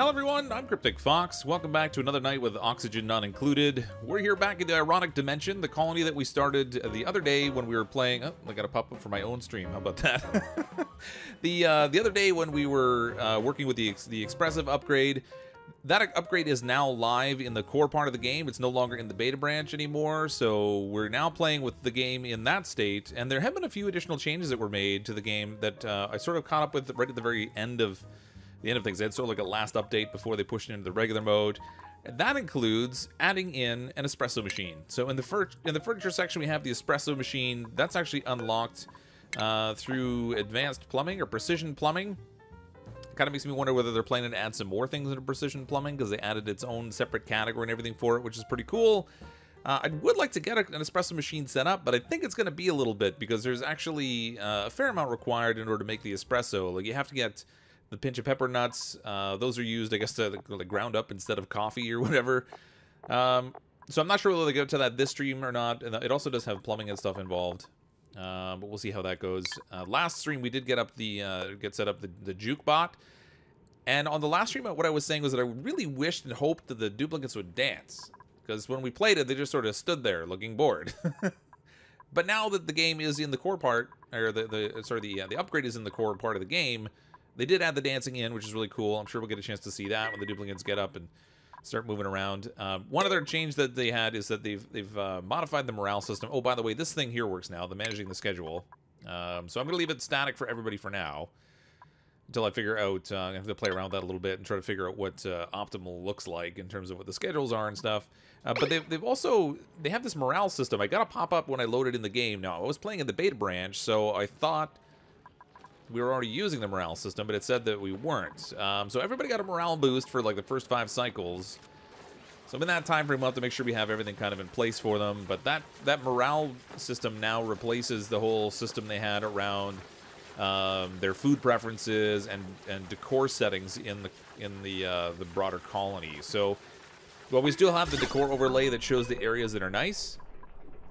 Hello everyone, I'm Cryptic Fox. Welcome back to another night with oxygen not included. We're here back in the ironic dimension, the colony that we started the other day when we were playing. Oh, I got a pop up for my own stream. How about that? the uh, the other day when we were uh, working with the the expressive upgrade. That upgrade is now live in the core part of the game. It's no longer in the beta branch anymore, so we're now playing with the game in that state. And there have been a few additional changes that were made to the game that uh, I sort of caught up with right at the very end of the end of things. They had sort of like a last update before they pushed it into the regular mode. And that includes adding in an espresso machine. So in the in the furniture section, we have the espresso machine. That's actually unlocked uh, through advanced plumbing or precision plumbing. Kind of makes me wonder whether they're planning to add some more things into precision plumbing because they added its own separate category and everything for it, which is pretty cool. Uh, I would like to get a, an espresso machine set up, but I think it's going to be a little bit because there's actually uh, a fair amount required in order to make the espresso. Like you have to get the Pincha Peppernuts. Uh, those are used, I guess, to like, ground up instead of coffee or whatever. Um, so I'm not sure whether they go to that this stream or not. And it also does have plumbing and stuff involved. Uh, but we'll see how that goes. Uh, last stream we did get up the uh, get set up the, the Jukebot. And on the last stream, what I was saying was that I really wished and hoped that the duplicants would dance. Because when we played it, they just sort of stood there looking bored. but now that the game is in the core part, or the, the sorry, the, uh, the upgrade is in the core part of the game, they did add the dancing in, which is really cool. I'm sure we'll get a chance to see that when the duplicants get up and start moving around. Um, one other change that they had is that they've they've uh, modified the morale system. Oh, by the way, this thing here works now, the managing the schedule. Um, so I'm going to leave it static for everybody for now until I figure out, uh, I have to play around with that a little bit and try to figure out what uh, optimal looks like in terms of what the schedules are and stuff. Uh, but they've, they've also, they have this morale system. I got a pop-up when I loaded in the game. Now, I was playing in the beta branch, so I thought we were already using the morale system, but it said that we weren't. Um, so everybody got a morale boost for like the first five cycles. So in that time frame, we'll have to make sure we have everything kind of in place for them. But that, that morale system now replaces the whole system they had around um, their food preferences and, and decor settings in the in the uh, the broader colony. So, well, we still have the decor overlay that shows the areas that are nice.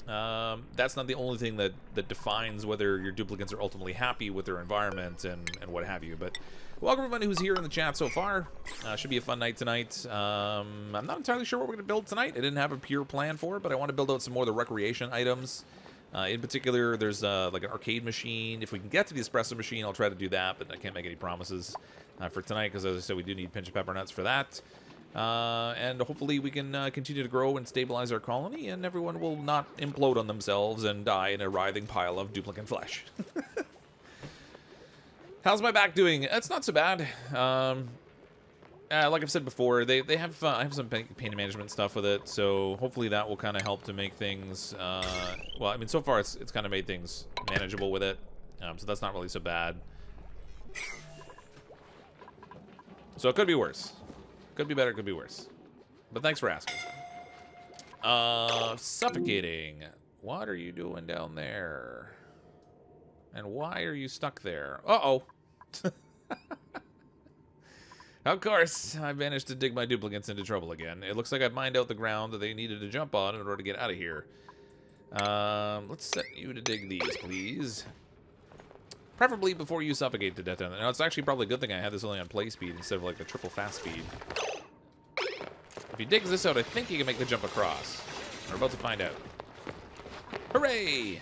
Um, that's not the only thing that, that defines whether your duplicants are ultimately happy with their environment and, and what have you. But welcome everybody who's here in the chat so far. Uh, should be a fun night tonight. Um, I'm not entirely sure what we're going to build tonight. I didn't have a pure plan for it, but I want to build out some more of the recreation items. Uh, in particular, there's uh, like an arcade machine. If we can get to the espresso machine, I'll try to do that, but I can't make any promises uh, for tonight because, as I said, we do need Pincha Peppernuts for that. Uh, and hopefully we can uh, continue to grow and stabilize our colony, and everyone will not implode on themselves and die in a writhing pile of duplicant flesh. How's my back doing? It's not so bad. Um, uh, like I've said before, they, they have uh, I have some pain management stuff with it, so hopefully that will kind of help to make things. Uh, well, I mean, so far it's it's kind of made things manageable with it, um, so that's not really so bad. So it could be worse. Could be better, could be worse. But thanks for asking. Uh, suffocating. What are you doing down there? And why are you stuck there? Uh-oh. of course, I managed to dig my duplicants into trouble again. It looks like I've mined out the ground that they needed to jump on in order to get out of here. Um, let's set you to dig these, please. Preferably before you suffocate to death. Now, it's actually probably a good thing I had this only on play speed instead of like the triple fast speed. If he digs this out, I think he can make the jump across. We're about to find out. Hooray!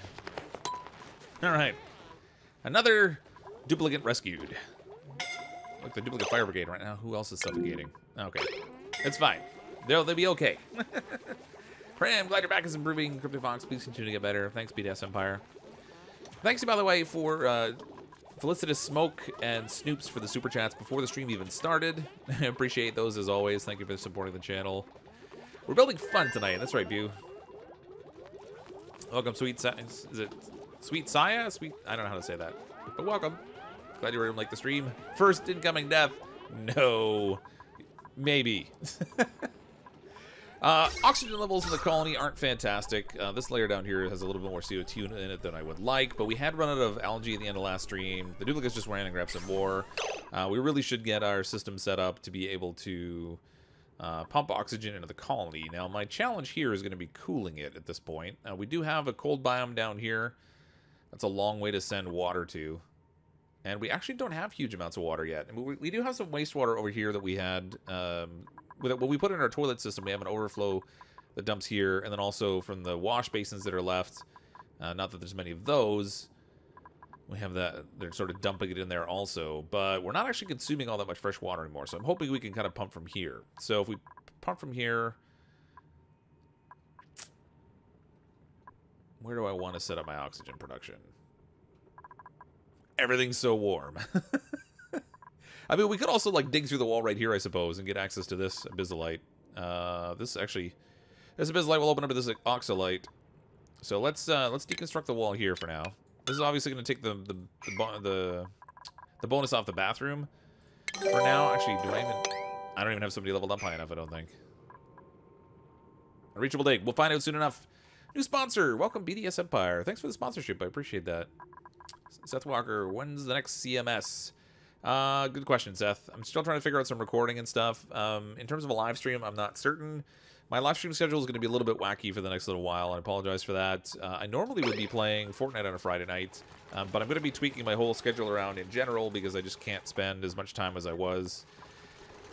Alright. Another duplicant rescued. Like the duplicant fire brigade right now. Who else is suffocating? Okay. It's fine. They'll, they'll be okay. Pram, glad your back is improving. Cryptic Fox, please continue to get better. Thanks, BDS Empire. Thanks, you by the way, for uh, Felicitous Smoke and Snoops for the super chats before the stream even started. Appreciate those as always. Thank you for supporting the channel. We're building fun tonight. That's right, Bu. Welcome, Sweet Sa Is it Sweet Saya? Sweet... I don't know how to say that. But welcome. Glad you were able to like the stream. First incoming death. No. Maybe. Uh, oxygen levels in the colony aren't fantastic. Uh, this layer down here has a little bit more CO2 in it than I would like, but we had run out of algae at the end of last stream. The duplicants just ran and grabbed some more. Uh, we really should get our system set up to be able to uh, pump oxygen into the colony. Now, my challenge here is going to be cooling it at this point. Uh, we do have a cold biome down here. That's a long way to send water to. And we actually don't have huge amounts of water yet. I mean, we, we do have some wastewater over here that we had. Um, when we put in our toilet system, we have an overflow that dumps here. And then also from the wash basins that are left, uh, not that there's many of those, we have that, they're sort of dumping it in there also. But we're not actually consuming all that much fresh water anymore. So I'm hoping we can kind of pump from here. So if we pump from here... Where do I want to set up my oxygen production? Everything's so warm. I mean, we could also, like, dig through the wall right here, I suppose, and get access to this abyssalite. Uh, this actually... This abyssalite will open up to this oxylite. So let's uh, let's deconstruct the wall here for now. This is obviously going to take the the, the the the bonus off the bathroom. For now, actually, do I even... I don't even have somebody leveled up high enough, I don't think. Unreachable dig. We'll find out soon enough. New sponsor. Welcome, BDS Empire. Thanks for the sponsorship. I appreciate that. Seth Walker, when's the next CMS? Uh, good question, Seth. I'm still trying to figure out some recording and stuff. Um, in terms of a live stream, I'm not certain. My live stream schedule is going to be a little bit wacky for the next little while. I apologize for that. Uh, I normally would be playing Fortnite on a Friday night, um, but I'm going to be tweaking my whole schedule around in general because I just can't spend as much time as I was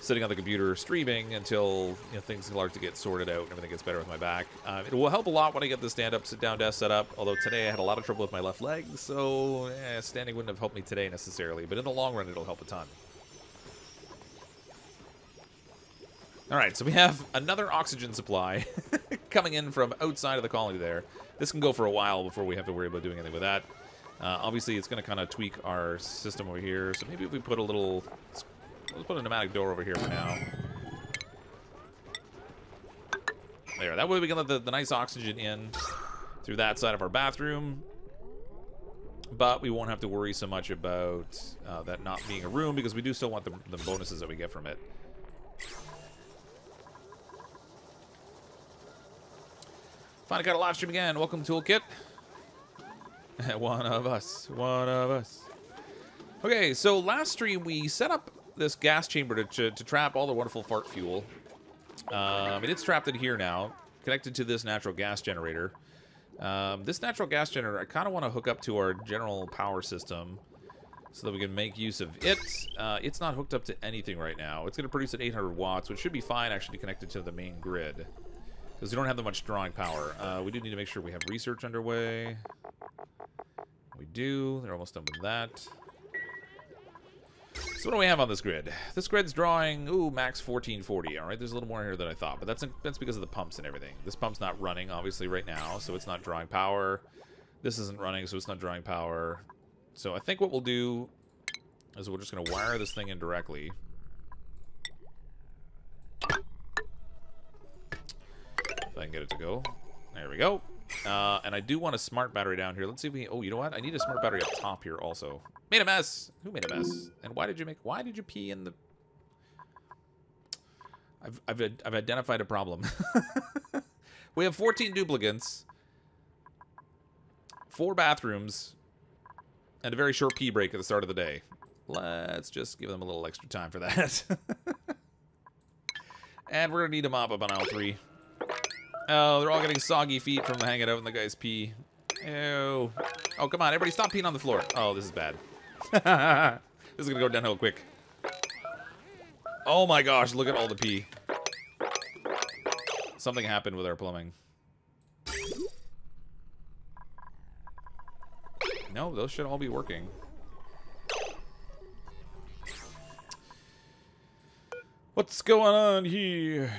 sitting on the computer streaming until you know, things start to get sorted out and everything gets better with my back. Um, it will help a lot when I get the stand-up, sit-down desk set up, although today I had a lot of trouble with my left leg, so eh, standing wouldn't have helped me today necessarily, but in the long run it'll help a ton. Alright, so we have another oxygen supply coming in from outside of the colony there. This can go for a while before we have to worry about doing anything with that. Uh, obviously, it's going to kind of tweak our system over here, so maybe if we put a little... Let's put a pneumatic door over here for now. There, that way we can let the, the nice oxygen in through that side of our bathroom. But we won't have to worry so much about uh, that not being a room because we do still want the, the bonuses that we get from it. Finally got a live stream again. Welcome, Toolkit. one of us. One of us. Okay, so last stream we set up this gas chamber to, to, to trap all the wonderful fart fuel. Um, it's trapped in here now, connected to this natural gas generator. Um, this natural gas generator, I kind of want to hook up to our general power system so that we can make use of it. Uh, it's not hooked up to anything right now. It's going to produce at 800 watts, which should be fine actually connected to the main grid. Because we don't have that much drawing power. Uh, we do need to make sure we have research underway. We do. They're almost done with that. So what do we have on this grid? This grid's drawing, ooh, max 1440. All right, there's a little more here than I thought, but that's that's because of the pumps and everything. This pump's not running, obviously, right now, so it's not drawing power. This isn't running, so it's not drawing power. So I think what we'll do is we're just going to wire this thing in directly. If I can get it to go. There we go. Uh, and I do want a smart battery down here. Let's see if we... Oh, you know what? I need a smart battery up top here also. Made a mess. Who made a mess? And why did you make? Why did you pee in the? I've I've I've identified a problem. we have 14 duplicants, four bathrooms, and a very short pee break at the start of the day. Let's just give them a little extra time for that. and we're gonna need a mop up on aisle three. Oh, they're all getting soggy feet from hanging out in the guy's pee. Ew. Oh, come on, everybody stop peeing on the floor. Oh, this is bad. this is gonna go downhill quick. Oh my gosh, look at all the pee. Something happened with our plumbing. No, those should all be working. What's going on here?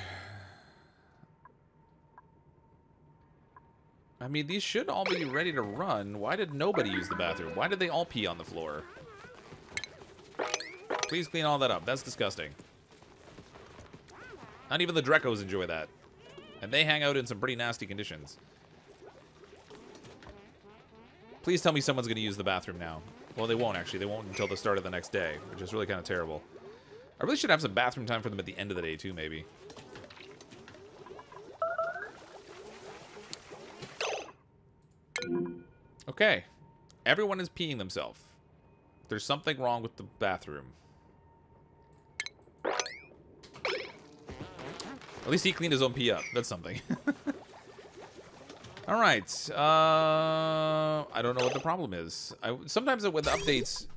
I mean, these should all be ready to run. Why did nobody use the bathroom? Why did they all pee on the floor? Please clean all that up. That's disgusting. Not even the Dreckos enjoy that. And they hang out in some pretty nasty conditions. Please tell me someone's going to use the bathroom now. Well, they won't, actually. They won't until the start of the next day, which is really kind of terrible. I really should have some bathroom time for them at the end of the day, too, maybe. Okay. Everyone is peeing themselves. There's something wrong with the bathroom. At least he cleaned his own pee up. That's something. All right. Uh, I don't know what the problem is. I, sometimes with updates,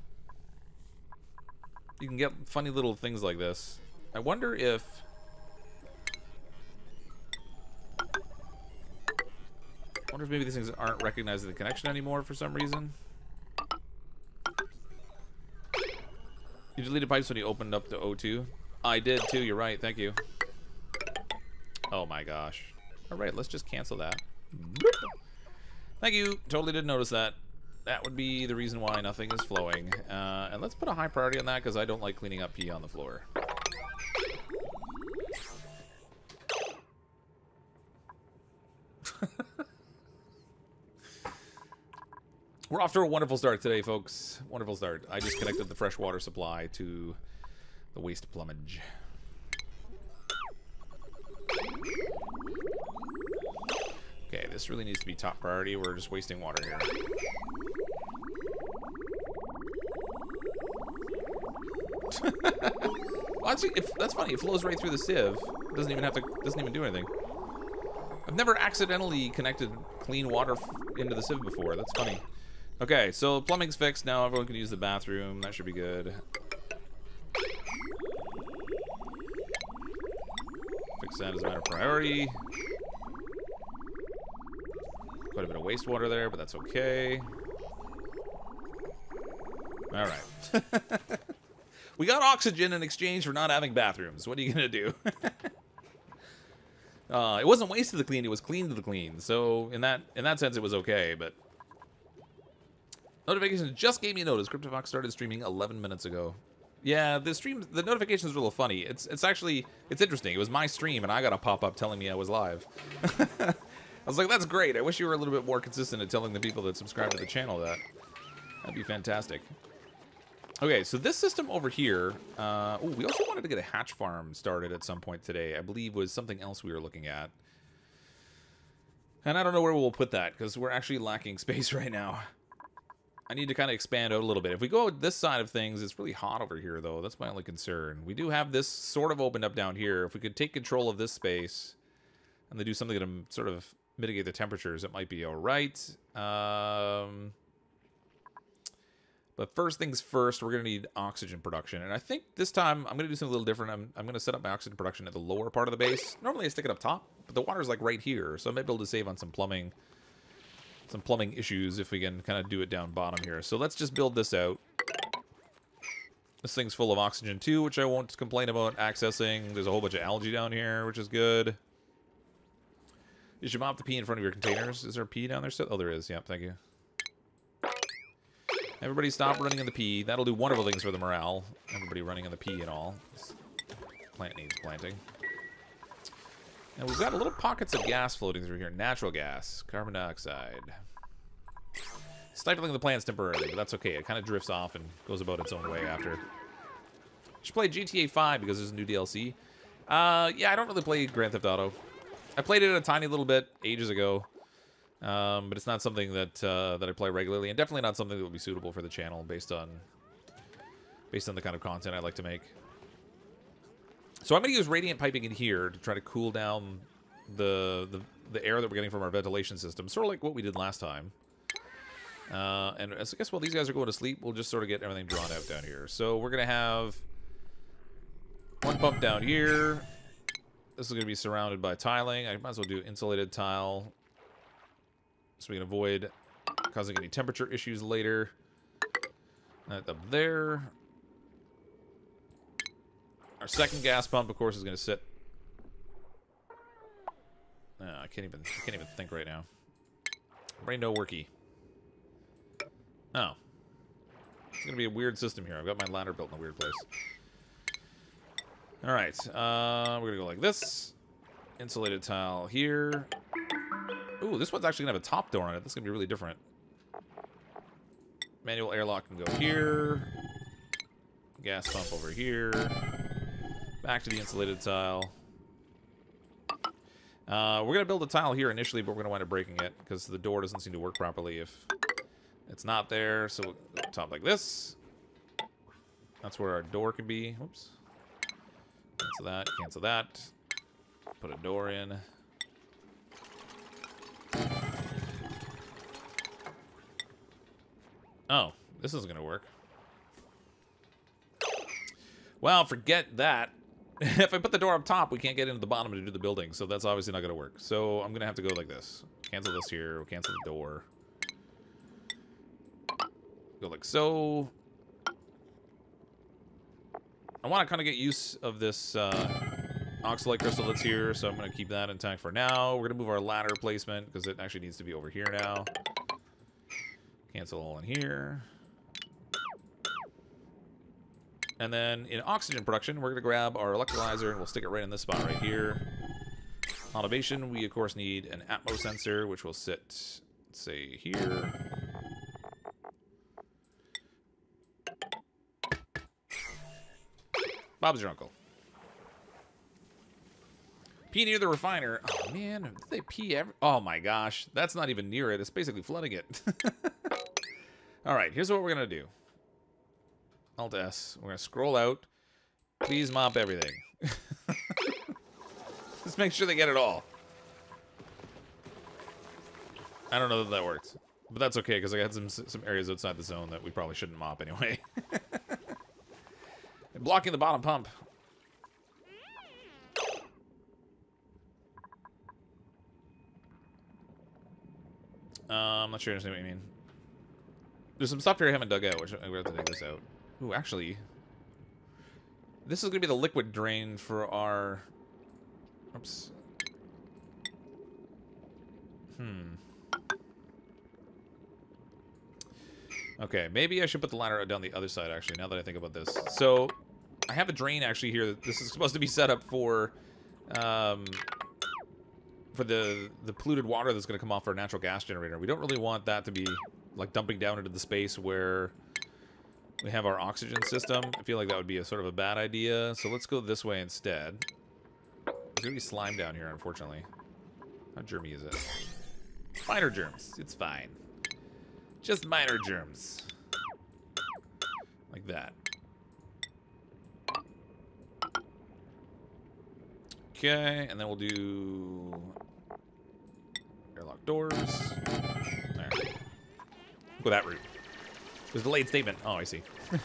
you can get funny little things like this. I wonder if... wonder if maybe these things aren't recognizing the connection anymore for some reason. You deleted pipes when you opened up the O2? I did too, you're right, thank you. Oh my gosh. Alright, let's just cancel that. Thank you, totally didn't notice that. That would be the reason why nothing is flowing. Uh, and let's put a high priority on that because I don't like cleaning up pee on the floor. We're off to a wonderful start today, folks. Wonderful start. I just connected the fresh water supply to the waste plumage. Okay, this really needs to be top priority. We're just wasting water here. well, actually, if, that's funny. It flows right through the sieve. It doesn't even have to. Doesn't even do anything. I've never accidentally connected clean water into the sieve before. That's funny. Okay, so plumbing's fixed now. Everyone can use the bathroom. That should be good. Fix that as a matter of priority. Quite a bit of wastewater there, but that's okay. All right. we got oxygen in exchange for not having bathrooms. What are you going to do? uh, it wasn't wasted to the clean, it was clean to the clean. So in that in that sense, it was okay, but... Notifications just gave me a notice. CrypticFox started streaming 11 minutes ago. Yeah, the stream, the notifications are a little funny. It's it's actually, it's interesting. It was my stream, and I got a pop-up telling me I was live. I was like, that's great. I wish you were a little bit more consistent at telling the people that subscribe to the channel that. That'd be fantastic. Okay, so this system over here, uh, oh, we also wanted to get a hatch farm started at some point today. I believe was something else we were looking at. And I don't know where we'll put that, because we're actually lacking space right now. I need to kind of expand out a little bit. If we go this side of things, it's really hot over here, though. That's my only concern. We do have this sort of opened up down here. If we could take control of this space and they do something to sort of mitigate the temperatures, it might be all right. Um, but first things first, we're going to need oxygen production. And I think this time I'm going to do something a little different. I'm, I'm going to set up my oxygen production at the lower part of the base. Normally I stick it up top, but the water's like right here. So I might be able to save on some plumbing some plumbing issues if we can kind of do it down bottom here. So let's just build this out. This thing's full of oxygen too, which I won't complain about accessing. There's a whole bunch of algae down here, which is good. You should mop the pee in front of your containers. Is there pee down there still? Oh, there is. Yep, thank you. Everybody stop running in the pee. That'll do wonderful things for the morale. Everybody running in the pee and all. This plant needs planting. And we've got a little pockets of gas floating through here. Natural gas, carbon dioxide. Stifling the plants temporarily, but that's okay. It kind of drifts off and goes about its own way after. Should play GTA 5 because there's a new DLC. Uh, yeah, I don't really play Grand Theft Auto. I played it a tiny little bit ages ago, um, but it's not something that uh, that I play regularly, and definitely not something that would be suitable for the channel based on based on the kind of content I like to make. So I'm going to use radiant piping in here to try to cool down the, the, the air that we're getting from our ventilation system, sort of like what we did last time. Uh, and I guess while these guys are going to sleep, we'll just sort of get everything drawn out down here. So we're going to have one pump down here. This is going to be surrounded by tiling. I might as well do insulated tile so we can avoid causing any temperature issues later. That up there. Our second gas pump, of course, is going to sit. Uh, I can't even. I can't even think right now. Brain no worky. Oh, it's going to be a weird system here. I've got my ladder built in a weird place. All right, uh, we're gonna go like this. Insulated tile here. Ooh, this one's actually gonna have a top door on it. This is gonna be really different. Manual airlock can go here. Gas pump over here. Back to the insulated tile. Uh, we're going to build a tile here initially, but we're going to wind up breaking it because the door doesn't seem to work properly if it's not there. So we'll top like this. That's where our door can be. Whoops. Cancel that. Cancel that. Put a door in. Oh, this isn't going to work. Well, forget that. if I put the door up top, we can't get into the bottom to do the building, so that's obviously not going to work. So I'm going to have to go like this. Cancel this here. Cancel the door. Go like so. I want to kind of get use of this uh, oxylite crystal that's here, so I'm going to keep that intact for now. We're going to move our ladder placement because it actually needs to be over here now. Cancel all in here. And then in oxygen production, we're going to grab our electrolyzer and we'll stick it right in this spot right here. Automation, we of course need an Atmo sensor, which will sit, say, here. Bob's your uncle. Pee near the refiner. Oh, man. They pee every... Oh, my gosh. That's not even near it. It's basically flooding it. All right. Here's what we're going to do. Alt S. We're to scroll out. Please mop everything. Let's make sure they get it all. I don't know that that works. But that's okay, because I got some some areas outside the zone that we probably shouldn't mop anyway. blocking the bottom pump. Uh, I'm not sure I understand what you mean. There's some stuff here I haven't dug out, which I'm going to have to dig this out. Ooh, actually, this is going to be the liquid drain for our... Oops. Hmm. Okay, maybe I should put the ladder down the other side, actually, now that I think about this. So, I have a drain, actually, here. This is supposed to be set up for... Um, for the, the polluted water that's going to come off our natural gas generator. We don't really want that to be, like, dumping down into the space where we have our oxygen system. I feel like that would be a sort of a bad idea. So let's go this way instead. There's to be slime down here, unfortunately. How germy is it? Minor germs. It's fine. Just minor germs. Like that. Okay, and then we'll do airlock doors. There. Go that route. There's a delayed statement. Oh, I see.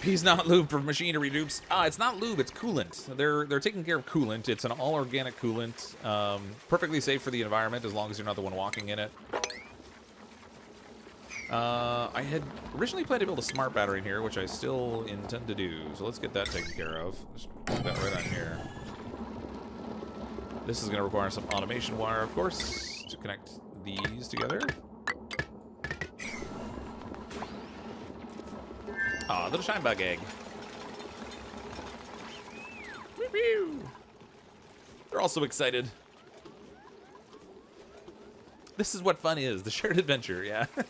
Pee's not lube for machinery dupes. Ah, it's not lube, it's coolant. They're they're taking care of coolant. It's an all organic coolant. Um, perfectly safe for the environment as long as you're not the one walking in it. Uh, I had originally planned to build a smart battery in here, which I still intend to do. So let's get that taken care of. Just put that right on here. This is going to require some automation wire, of course, to connect these together. Aw, oh, little shine bug egg. They're all so excited. This is what fun is, the shared adventure, yeah.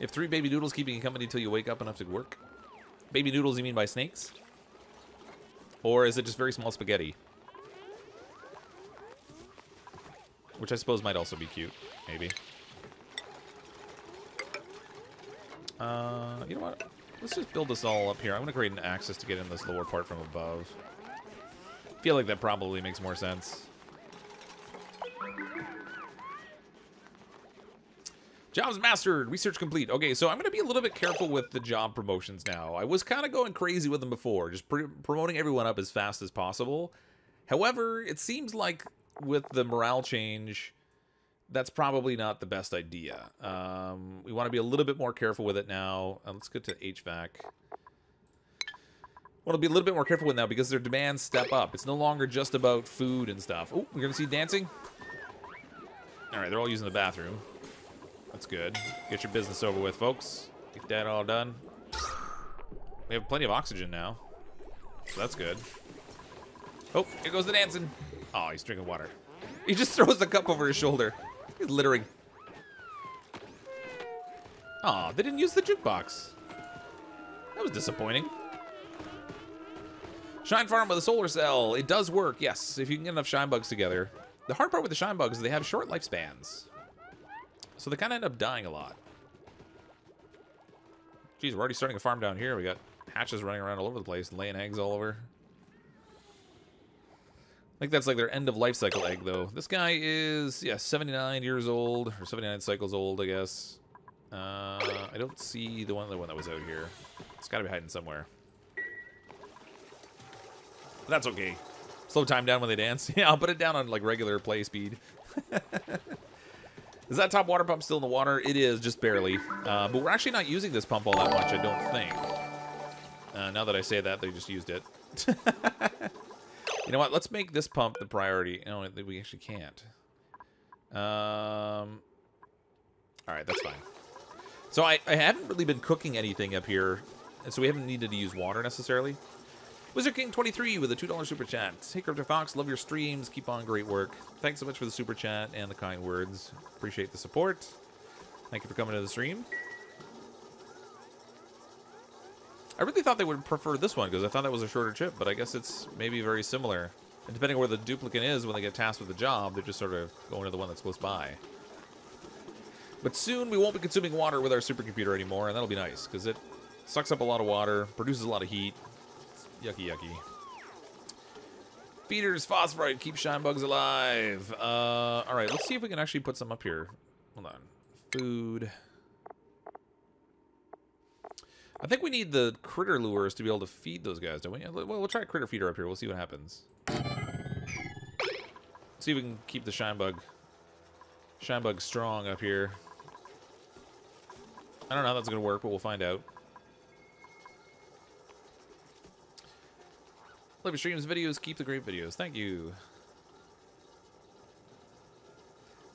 if three baby noodles keeping you company until you wake up enough to work. Baby noodles you mean by snakes? Or is it just very small spaghetti? Which I suppose might also be cute, maybe. Uh, you know what? Let's just build this all up here. I'm going to create an access to get in this lower part from above. feel like that probably makes more sense. Jobs mastered, research complete. Okay, so I'm going to be a little bit careful with the job promotions now. I was kind of going crazy with them before, just promoting everyone up as fast as possible. However, it seems like with the morale change, that's probably not the best idea. Um, we want to be a little bit more careful with it now. Uh, let's get to HVAC. Want to be a little bit more careful with now because their demands step up. It's no longer just about food and stuff. Oh, we're going to see dancing? All right, they're all using the bathroom. That's good. Get your business over with, folks. Get that all done. We have plenty of oxygen now. So that's good. Oh, here goes the dancing. Oh, he's drinking water. He just throws the cup over his shoulder. He's littering. Aw, they didn't use the jukebox. That was disappointing. Shine farm with a solar cell. It does work, yes, if you can get enough shine bugs together. The hard part with the shine bugs is they have short lifespans. So they kind of end up dying a lot. Geez, we're already starting a farm down here. We got hatches running around all over the place, laying eggs all over. I think that's like their end of life cycle egg, though. This guy is, yeah, 79 years old, or 79 cycles old, I guess. Uh, I don't see the one other one that was out here. It's got to be hiding somewhere. That's okay. Slow time down when they dance. Yeah, I'll put it down on like regular play speed. is that top water pump still in the water? It is, just barely. Uh, but we're actually not using this pump all that much, I don't think. Uh, now that I say that, they just used it. you know what? Let's make this pump the priority. No, we actually can't. Um, all right, that's fine. So I, I haven't really been cooking anything up here, so we haven't needed to use water necessarily. Wizard King 23 with a $2 super chat. Hey, Cryptic Fox, love your streams. Keep on great work. Thanks so much for the super chat and the kind words. Appreciate the support. Thank you for coming to the stream. I really thought they would prefer this one because I thought that was a shorter chip, but I guess it's maybe very similar. And depending on where the duplicant is when they get tasked with the job, they're just sort of going to the one that's close by. But soon we won't be consuming water with our supercomputer anymore, and that'll be nice because it sucks up a lot of water, produces a lot of heat, Yucky, yucky. Feeders, phosphorite, keep shine bugs alive. Uh, all right, let's see if we can actually put some up here. Hold on. Food. I think we need the critter lures to be able to feed those guys, don't we? Well, we'll try a critter feeder up here. We'll see what happens. See if we can keep the shine bug, shine bug strong up here. I don't know how that's going to work, but we'll find out. Love your streams, videos. Keep the great videos. Thank you.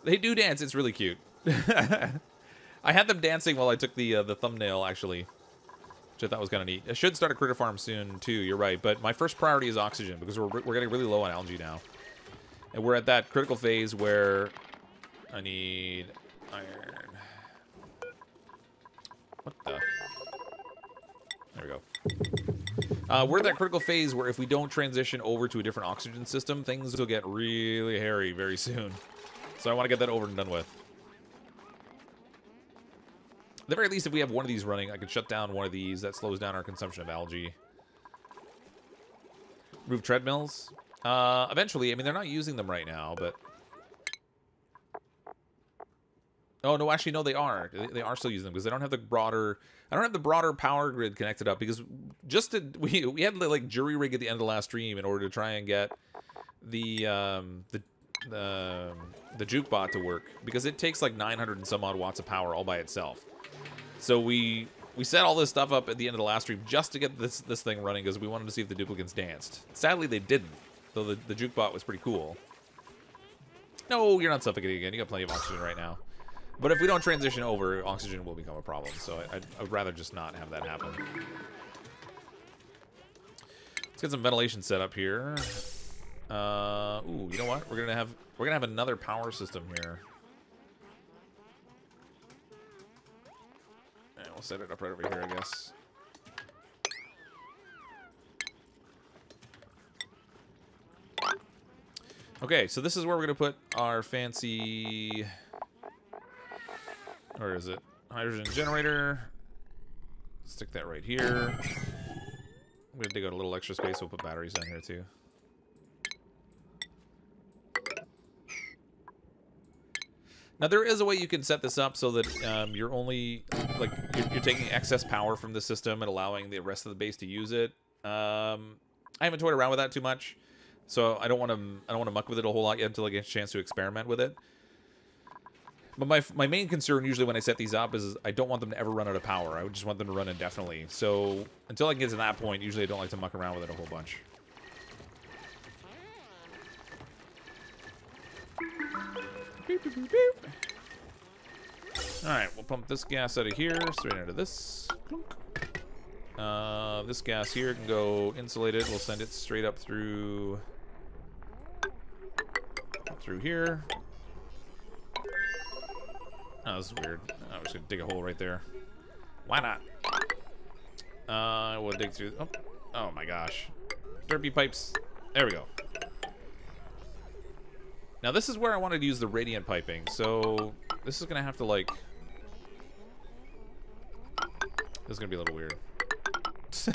They do dance. It's really cute. I had them dancing while I took the uh, the thumbnail, actually. Which I thought was kind of neat. I should start a critter farm soon, too. You're right. But my first priority is oxygen, because we're, we're getting really low on algae now. And we're at that critical phase where I need iron. What the? There we go. Uh, we're at that critical phase where if we don't transition over to a different oxygen system, things will get really hairy very soon. So I want to get that over and done with. The very least, if we have one of these running, I could shut down one of these. That slows down our consumption of algae. Move treadmills. Uh, eventually, I mean, they're not using them right now, but... Oh, no, actually, no, they are. They, are still using them because they don't have the broader I don't have the broader power grid connected up because just to, we we had like jury rig at the end of the last stream in order to try and get the um, the the the Jukebot to work because it takes like 900 and some odd watts of power all by itself. So we we set all this stuff up at the end of the last stream just to get this this thing running because we wanted to see if the duplicants danced. Sadly, they didn't, though the, the Jukebot was pretty cool. No, you're not suffocating again. You got plenty of oxygen right now. But if we don't transition over, oxygen will become a problem. So I, would rather just not have that happen. Let's get some ventilation set up here. Uh, ooh, you know what? We're gonna have we're gonna have another power system here. We'll set it up right over here, I guess. Okay, so this is where we're gonna put our fancy where is it? Hydrogen generator. Stick that right here. I'm gonna dig out a little extra space. We'll put batteries down here too. Now there is a way you can set this up so that um, you're only like you're, you're, taking excess power from the system and allowing the rest of the base to use it. Um, I haven't toyed around with that too much, so I don't want to I don't want to muck with it a whole lot yet until I get a chance to experiment with it. But my, my main concern usually when I set these up is I don't want them to ever run out of power. I just want them to run indefinitely. So until I get to that point, usually I don't like to muck around with it a whole bunch. Alright, we'll pump this gas out of here, straight into this. Uh, this gas here can go insulated. We'll send it straight up through through here. Oh, this is weird. I was gonna dig a hole right there. Why not? Uh, we'll dig through. Oh, oh my gosh. Derpy pipes. There we go. Now this is where I wanted to use the radiant piping. So this is gonna have to like. This is gonna be a little weird.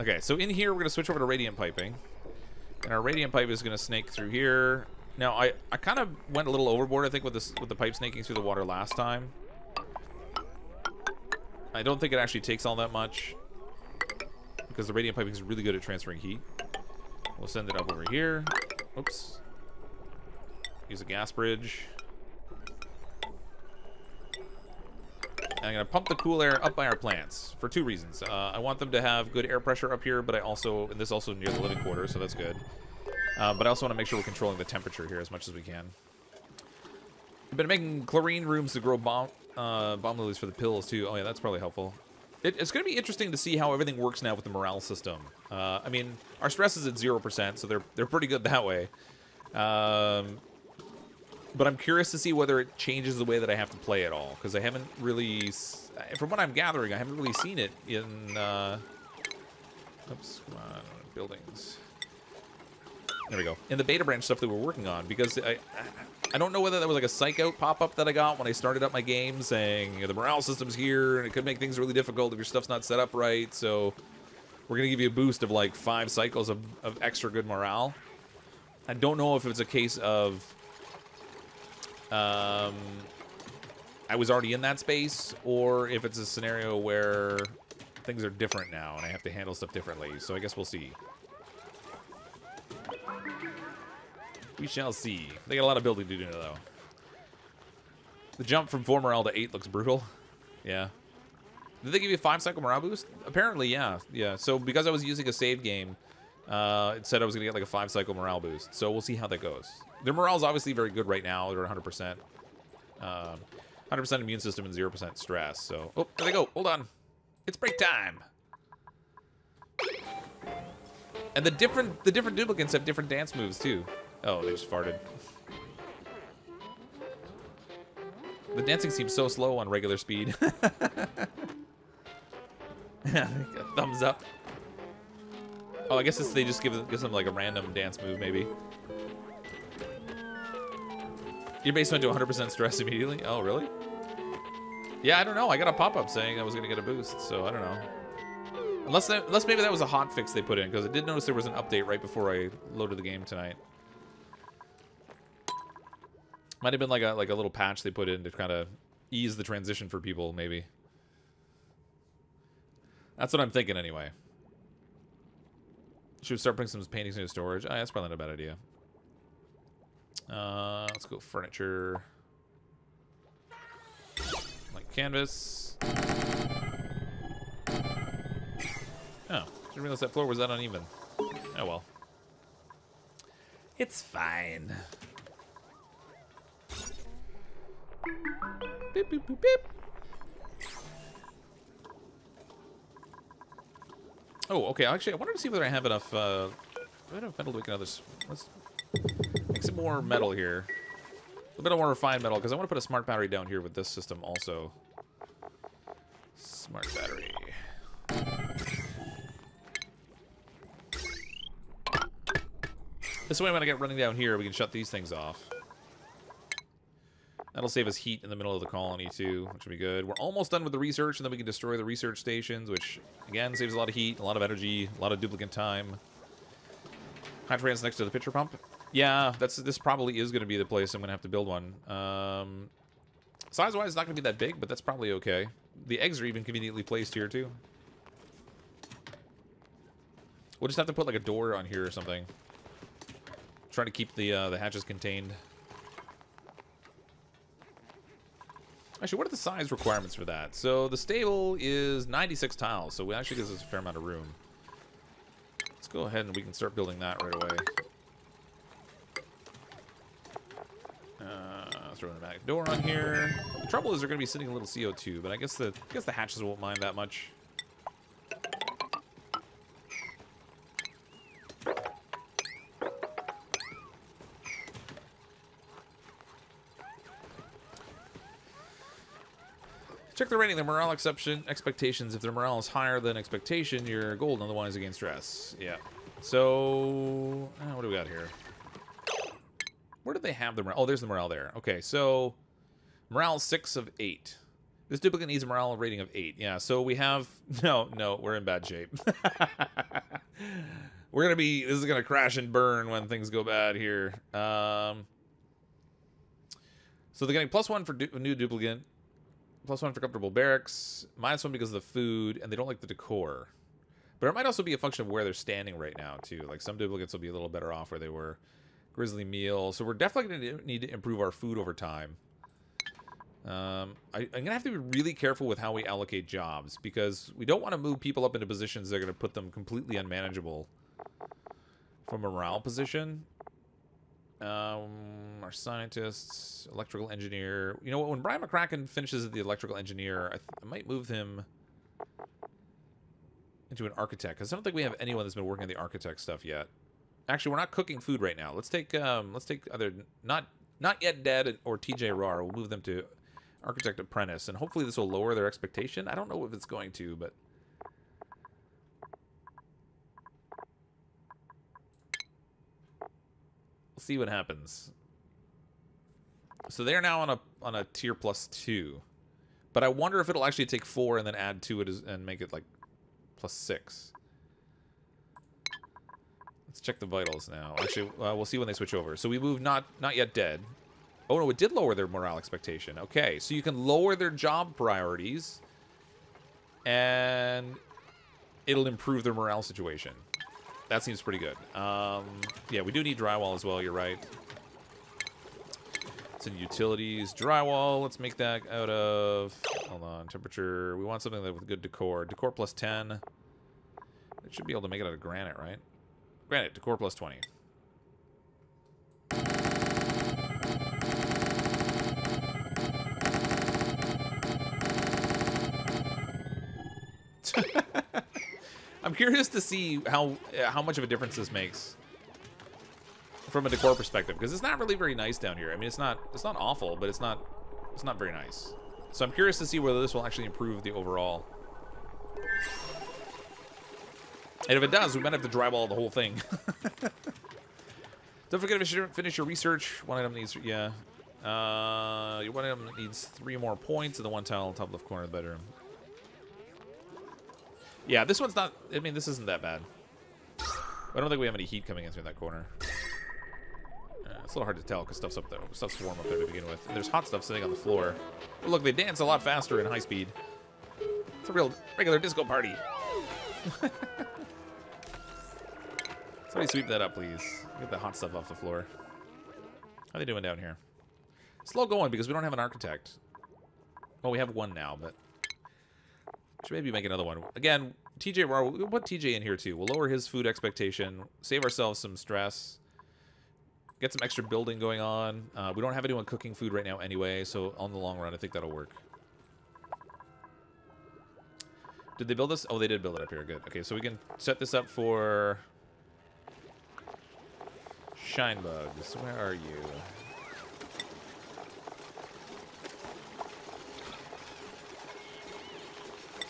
okay, so in here we're gonna switch over to radiant piping, and our radiant pipe is gonna snake through here Now, I, I kind of went a little overboard, I think, with this with the pipe snaking through the water last time. I don't think it actually takes all that much because the radiant piping is really good at transferring heat. We'll send it up over here. Oops. Use a gas bridge. And I'm going to pump the cool air up by our plants for two reasons. Uh, I want them to have good air pressure up here, but I also, and this also near the living quarters, so that's good. Uh, but I also want to make sure we're controlling the temperature here as much as we can. I've been making chlorine rooms to grow balm, uh, balm lilies for the pills, too. Oh, yeah, that's probably helpful. It, it's going to be interesting to see how everything works now with the morale system. Uh, I mean, our stress is at 0%, so they're, they're pretty good that way. Um, but I'm curious to see whether it changes the way that I have to play at all, because I haven't really, from what I'm gathering, I haven't really seen it in, uh, oops, come on, buildings. There we go. In the beta branch stuff that we're working on, because I, I, don't know whether that was like a psych out pop-up that I got when I started up my game saying the morale system's here, and it could make things really difficult if your stuff's not set up right, so we're going to give you a boost of like five cycles of, of extra good morale. I don't know if it's a case of um, I was already in that space, or if it's a scenario where things are different now and I have to handle stuff differently. So I guess we'll see. We shall see. They got a lot of building to do, though. The jump from 4 morale to 8 looks brutal. Yeah. Did they give you a 5 cycle morale boost? Apparently, yeah. Yeah. So because I was using a save game, uh, it said I was going to get like a 5 cycle morale boost. So we'll see how that goes. Their morale is obviously very good right now. They're 100%. Um, 100% immune system and 0% stress. So, oh, there they go. Hold on. It's break time. And the different the different duplicants have different dance moves too. Oh, they just farted. The dancing seems so slow on regular speed. thumbs up. Oh, I guess they just give, give them like a random dance move, maybe. Your base went to 100% stress immediately? Oh, really? Yeah, I don't know. I got a pop-up saying I was going to get a boost, so I don't know. Unless, that, unless maybe that was a hot fix they put in, because I did notice there was an update right before I loaded the game tonight. Might have been like a like a little patch they put in to kind of ease the transition for people, maybe. That's what I'm thinking anyway. Should we start putting some paintings into storage? Oh, that's probably not a bad idea. Uh, let's go furniture. Like canvas. Oh, didn't realize that floor was that uneven. Oh well. It's fine. Beep, beep, beep, beep. Oh, okay. Actually, I wanted to see whether I have enough. Uh, I have metal to make another? Let's make some more metal here. A bit of more refined metal because I want to put a smart battery down here with this system also. Smart battery. This way, when I get running down here, we can shut these things off. That'll save us heat in the middle of the colony, too, which will be good. We're almost done with the research, and then we can destroy the research stations, which, again, saves a lot of heat, a lot of energy, a lot of duplicant time. Hydrants next to the pitcher pump. Yeah, that's this probably is going to be the place I'm going to have to build one. Um, Size-wise, it's not going to be that big, but that's probably okay. The eggs are even conveniently placed here, too. We'll just have to put, like, a door on here or something. Try to keep the, uh, the hatches contained. Actually, what are the size requirements for that? So the stable is 96 tiles, so we actually gives us a fair amount of room. Let's go ahead and we can start building that right away. Uh, throw a back door on here. The trouble is they're going to be sitting a little CO2, but I guess the I guess the hatches won't mind that much. Check the rating, the morale exception expectations. If their morale is higher than expectation, you're golden, otherwise against stress. Yeah. So, uh, what do we got here? Where did they have the morale? Oh, there's the morale there. Okay, so morale 6 of 8. This duplicant needs a morale rating of 8. Yeah, so we have... No, no, we're in bad shape. We're gonna be. This is gonna crash and burn when things go bad here. Um. So they're getting plus one for du new duplicant, plus one for comfortable barracks, minus one because of the food, and they don't like the decor. But it might also be a function of where they're standing right now too. Like some duplicants will be a little better off where they were. Grisly meal. So we're definitely going to need to improve our food over time. Um, I, am going to have to be really careful with how we allocate jobs because we don't want to move people up into positions that are going to put them completely unmanageable from a morale position. Um, our scientists, electrical engineer. You know what? When Brian McCracken finishes the electrical engineer, I, I might move him into an architect because I don't think we have anyone that's been working on the architect stuff yet. Actually, we're not cooking food right now. Let's take um, let's take other not not yet dead or TJ Rar. We'll move them to architect apprentice, and hopefully this will lower their expectation. I don't know if it's going to, but see what happens. So they're now on a on a tier plus two, but I wonder if it'll actually take four and then add to it and make it like plus six. Let's check the vitals now. Actually, uh, we'll see when they switch over. So we move not not yet dead. Oh no, it did lower their morale expectation. Okay, so you can lower their job priorities, and it'll improve their morale situation. That seems pretty good. Um, yeah, we do need drywall as well. You're right. In utilities. Drywall, let's make that out of... Hold on. Temperature. We want something with good decor. Decor plus 10. It should be able to make it out of granite, right? Granite. Decor plus 20. I'm curious to see how how much of a difference this makes from a decor perspective because it's not really very nice down here. I mean, it's not it's not awful, but it's not it's not very nice. So I'm curious to see whether this will actually improve the overall. And if it does, we might have to drywall the whole thing. Don't forget to finish your research. One item needs, yeah. Uh, one item needs three more points, and the one tile on top left corner of the bedroom. Yeah, this one's not. I mean, this isn't that bad. I don't think we have any heat coming in through that corner. Uh, it's a little hard to tell because stuff's up there. Stuff's warm up there to begin with. And there's hot stuff sitting on the floor. But look, they dance a lot faster in high speed. It's a real regular disco party. Somebody sweep that up, please. Get the hot stuff off the floor. How are they doing down here? Slow going because we don't have an architect. Well, we have one now, but should maybe make another one. Again, TJ, we'll put TJ in here too. We'll lower his food expectation, save ourselves some stress get some extra building going on. Uh, we don't have anyone cooking food right now anyway, so on the long run, I think that'll work. Did they build this? Oh, they did build it up here. Good. Okay, so we can set this up for shine bugs. Where are you?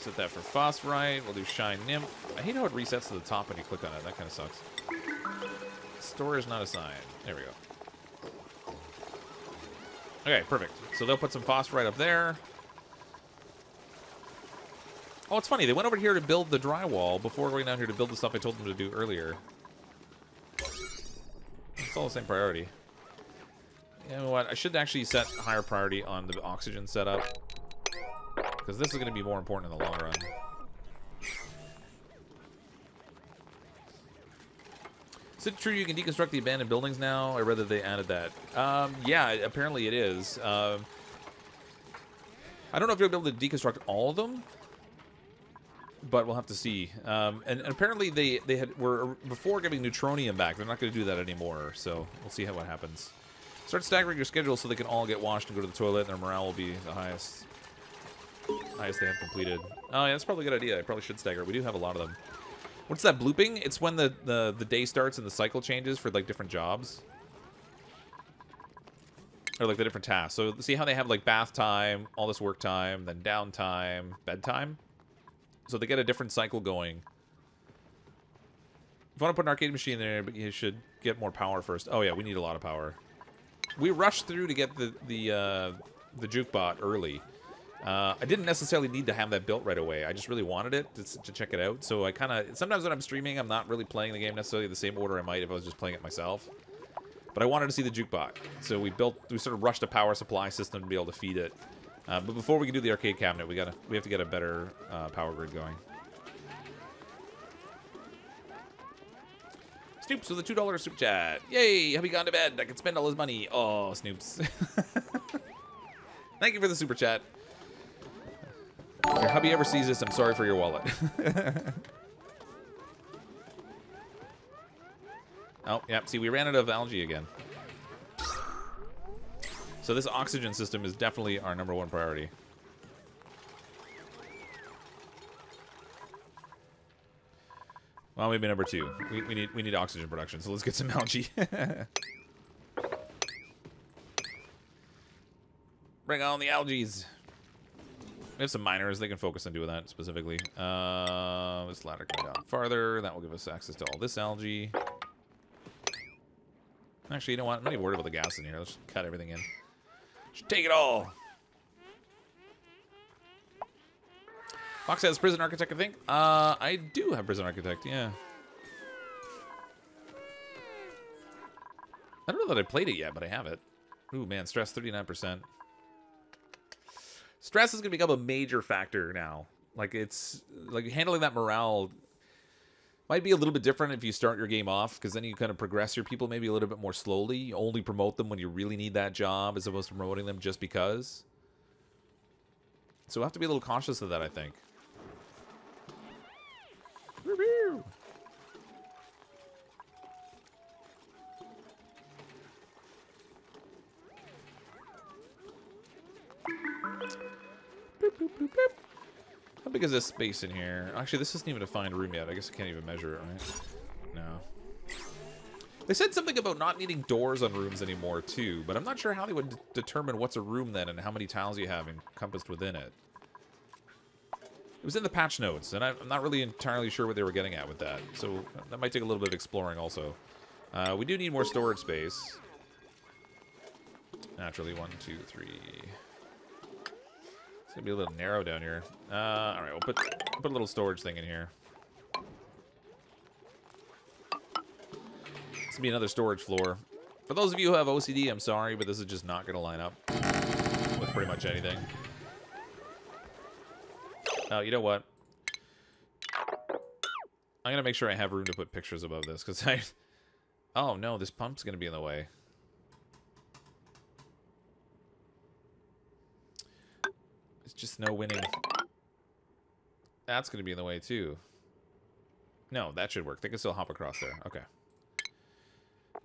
Set that for phosphorite. We'll do shine nymph. I hate how it resets to the top when you click on it. That kind of sucks. Store is not assigned. There we go. Okay, perfect. So they'll put some phosphorite up there. Oh, it's funny. They went over here to build the drywall before going down here to build the stuff I told them to do earlier. It's all the same priority. You know what? I should actually set higher priority on the oxygen setup. Because this is going to be more important in the long run. Is it true you can deconstruct the abandoned buildings now? I read that they added that. Um, yeah, apparently it is. Um, I don't know if you'll be able to deconstruct all of them, but we'll have to see. Um, and, and, apparently they they had were before giving neutronium back. They're not going to do that anymore. So we'll see how what happens. Start staggering your schedule so they can all get washed and go to the toilet, and their morale will be the highest highest they have completed. Oh yeah, that's probably a good idea. I probably should stagger. We do have a lot of them. What's that blooping? It's when the, the, the day starts and the cycle changes for like different jobs. Or like the different tasks. So see how they have like bath time, all this work time, then downtime, bedtime? So they get a different cycle going. If you want to put an arcade machine there, but you should get more power first. Oh yeah, we need a lot of power. We rushed through to get the the uh, the Jukebot early, Uh, I didn't necessarily need to have that built right away. I just really wanted it to, to check it out. So I kind of sometimes when I'm streaming, I'm not really playing the game necessarily the same order I might if I was just playing it myself. But I wanted to see the jukebox, so we built we sort of rushed a power supply system to be able to feed it. Uh, but before we can do the arcade cabinet, we gotta we have to get a better uh, power grid going. Snoops with a two dollar super chat. Yay! Have he gone to bed? I can spend all his money. Oh, Snoops. Thank you for the super chat. If your hubby ever sees this, I'm sorry for your wallet. oh, yep. See, we ran out of algae again. So this oxygen system is definitely our number one priority. Well, maybe number two. We, we need we need oxygen production, so let's get some algae. Bring on the algaes. We have some miners. They can focus on doing that specifically. Uh, this ladder can go down farther. That will give us access to all this algae. Actually, you know what? I'm not even worried about the gas in here. Let's cut everything in. Just take it all. Fox has Prison Architect, I think. Uh, I do have Prison Architect, yeah. I don't know that I played it yet, but I have it. Ooh, man, stress 39%. Stress is going to become a major factor now. Like, it's... Like, handling that morale might be a little bit different if you start your game off, because then you kind of progress your people maybe a little bit more slowly. You only promote them when you really need that job, as opposed to promoting them just because. So we'll have to be a little cautious of that, I think. Boop, boop, boop, how big is this space in here? Actually, this isn't even a defined room yet. I guess I can't even measure it, right? No. They said something about not needing doors on rooms anymore, too, but I'm not sure how they would determine what's a room then and how many tiles you have encompassed within it. It was in the patch notes, and I'm not really entirely sure what they were getting at with that, so that might take a little bit of exploring also. Uh, we do need more storage space. Naturally, one, two, three... It's gonna be a little narrow down here. Uh, all right, we'll put put a little storage thing in here. It's gonna be another storage floor. For those of you who have OCD, I'm sorry, but this is just not gonna line up with pretty much anything. Oh, you know what? I'm gonna make sure I have room to put pictures above this, because I... Oh, no, this pump's gonna be in the way. Just no winning. That's going to be in the way, too. No, that should work. They can still hop across there. Okay.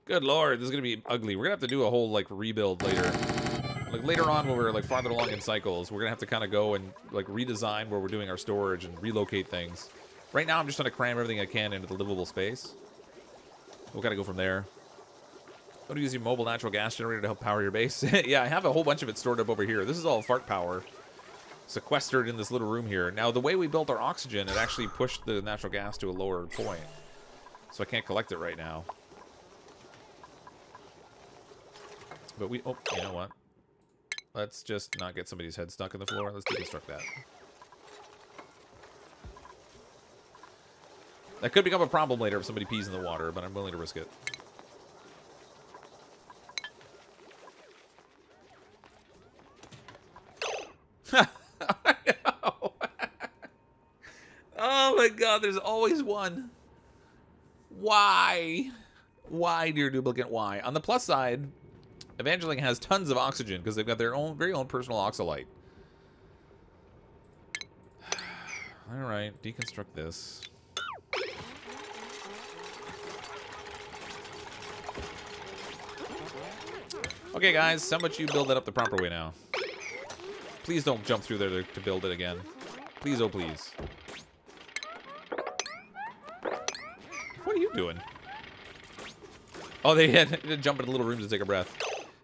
Good lord, this is going to be ugly. We're going to have to do a whole, like, rebuild later. Like, later on when we're, like, farther along in cycles, we're going to have to kind of go and, like, redesign where we're doing our storage and relocate things. Right now, I'm just trying to cram everything I can into the livable space. We'll kind of go from there. Going to use your mobile natural gas generator to help power your base. yeah, I have a whole bunch of it stored up over here. This is all fart power sequestered in this little room here. Now, the way we built our oxygen, it actually pushed the natural gas to a lower point. So I can't collect it right now. But we... Oh, you know what? Let's just not get somebody's head stuck in the floor. Let's deconstruct that. That could become a problem later if somebody pees in the water, but I'm willing to risk it. oh my god, there's always one. Why? Why, dear duplicant, why? On the plus side, Evangeline has tons of oxygen because they've got their own very own personal oxylite. Alright, deconstruct this. Okay, guys, how much you build that up the proper way now? Please don't jump through there to build it again. Please, oh please. What are you doing? Oh, they had to jump into little rooms to take a breath.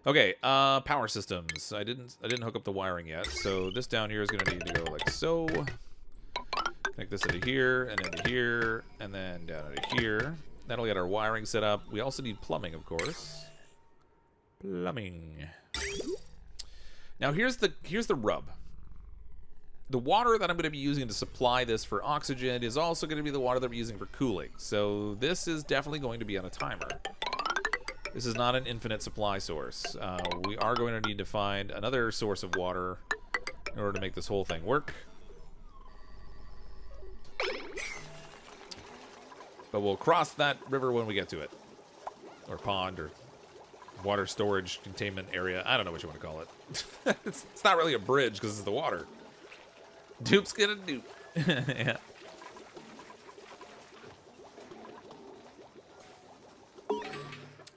Okay, uh, power systems. I didn't I didn't hook up the wiring yet, so this down here is gonna need to go like so. Connect this into here, and into here, and then down into here. That'll get our wiring set up. We also need plumbing, of course. Plumbing. Now here's the here's the rub. The water that I'm going to be using to supply this for oxygen is also going to be the water that I'm using for cooling. So this is definitely going to be on a timer. This is not an infinite supply source. Uh, we are going to need to find another source of water in order to make this whole thing work. But we'll cross that river when we get to it. Or pond, or water storage containment area. I don't know what you want to call it. it's, it's not really a bridge because it's the water. Dupe's gonna dupe. yeah.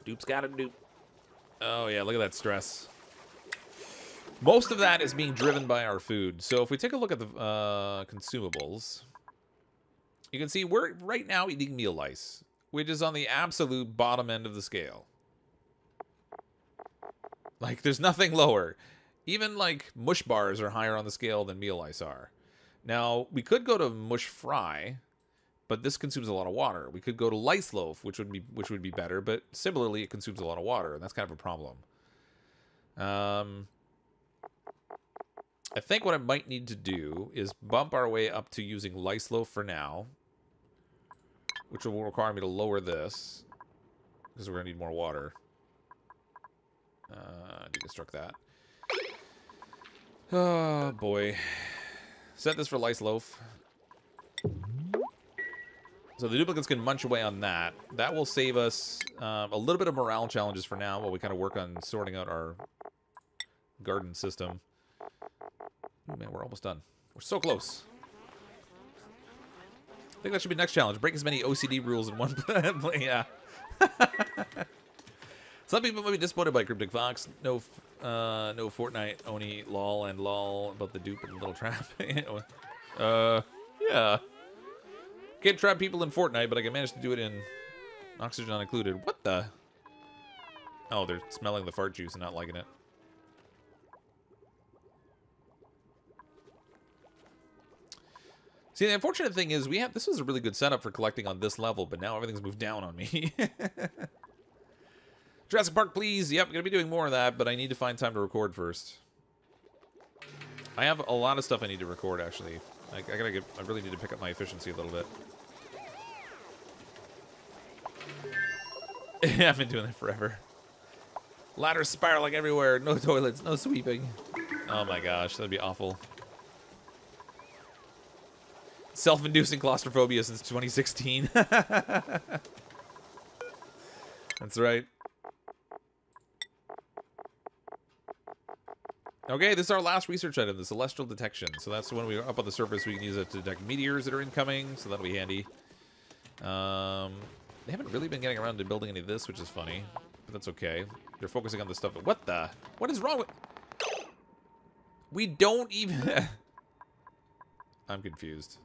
Dupe's got a dupe. Oh yeah, look at that stress. Most of that is being driven by our food. So if we take a look at the uh, consumables, you can see we're right now eating meal lice, which is on the absolute bottom end of the scale. Like, there's nothing lower. Even, like, mush bars are higher on the scale than meal lice are. Now, we could go to mush fry, but this consumes a lot of water. We could go to lice loaf, which would be which would be better, but similarly, it consumes a lot of water, and that's kind of a problem. Um, I think what I might need to do is bump our way up to using lice loaf for now, which will require me to lower this because we're gonna need more water. Uh, deconstruct that. Oh boy. Set this for Lice Loaf. So the duplicants can munch away on that. That will save us um, a little bit of morale challenges for now while we kind of work on sorting out our garden system. Ooh, man, we're almost done. We're so close. I think that should be next challenge. Break as many OCD rules in one play. yeah. Some people might be disappointed by Cryptic Fox. No, uh, no Fortnite, Oni, lol, and lol about the dupe and little trap. uh, yeah. Can't trap people in Fortnite, but I can manage to do it in Oxygen Not Included. What the? Oh, they're smelling the fart juice and not liking it. See, the unfortunate thing is we have this was a really good setup for collecting on this level, but now everything's moved down on me. Jurassic Park, please. Yep, gonna be doing more of that, but I need to find time to record first. I have a lot of stuff I need to record, actually. I, I gotta get. I really need to pick up my efficiency a little bit. I've been doing that forever. Ladders spiraling everywhere. No toilets. No sweeping. Oh my gosh, that'd be awful. Self-inducing claustrophobia since 2016. That's right. Okay, this is our last research item, the celestial detection. So that's when we're up on the surface, we can use it to detect meteors that are incoming, so that'll be handy. Um, they haven't really been getting around to building any of this, which is funny, but that's okay. They're focusing on the stuff. What the? What is wrong with... We don't even... I'm confused.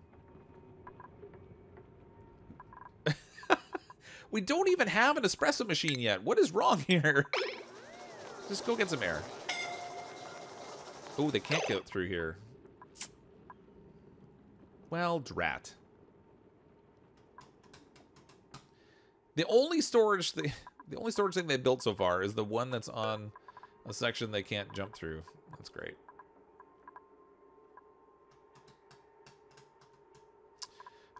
we don't even have an espresso machine yet. What is wrong here? Just go get some air. Oh, they can't get through here. Well, drat. The only storage thing, the only storage thing they built so far is the one that's on a section they can't jump through. That's great.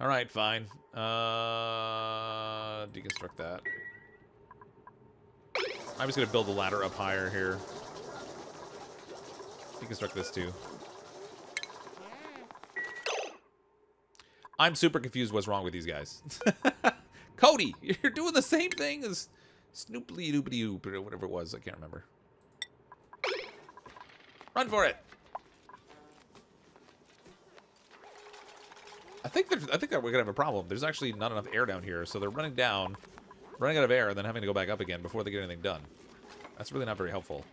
All right, fine. Uh, deconstruct that. I'm just gonna build the ladder up higher here. Deconstruct this too. I'm super confused what's wrong with these guys. Cody, you're doing the same thing as Snooply Doopity Oop or whatever it was. I can't remember. Run for it. I think there's, I think that we're gonna have a problem. There's actually not enough air down here, so they're running down, running out of air, and then having to go back up again before they get anything done. That's really not very helpful.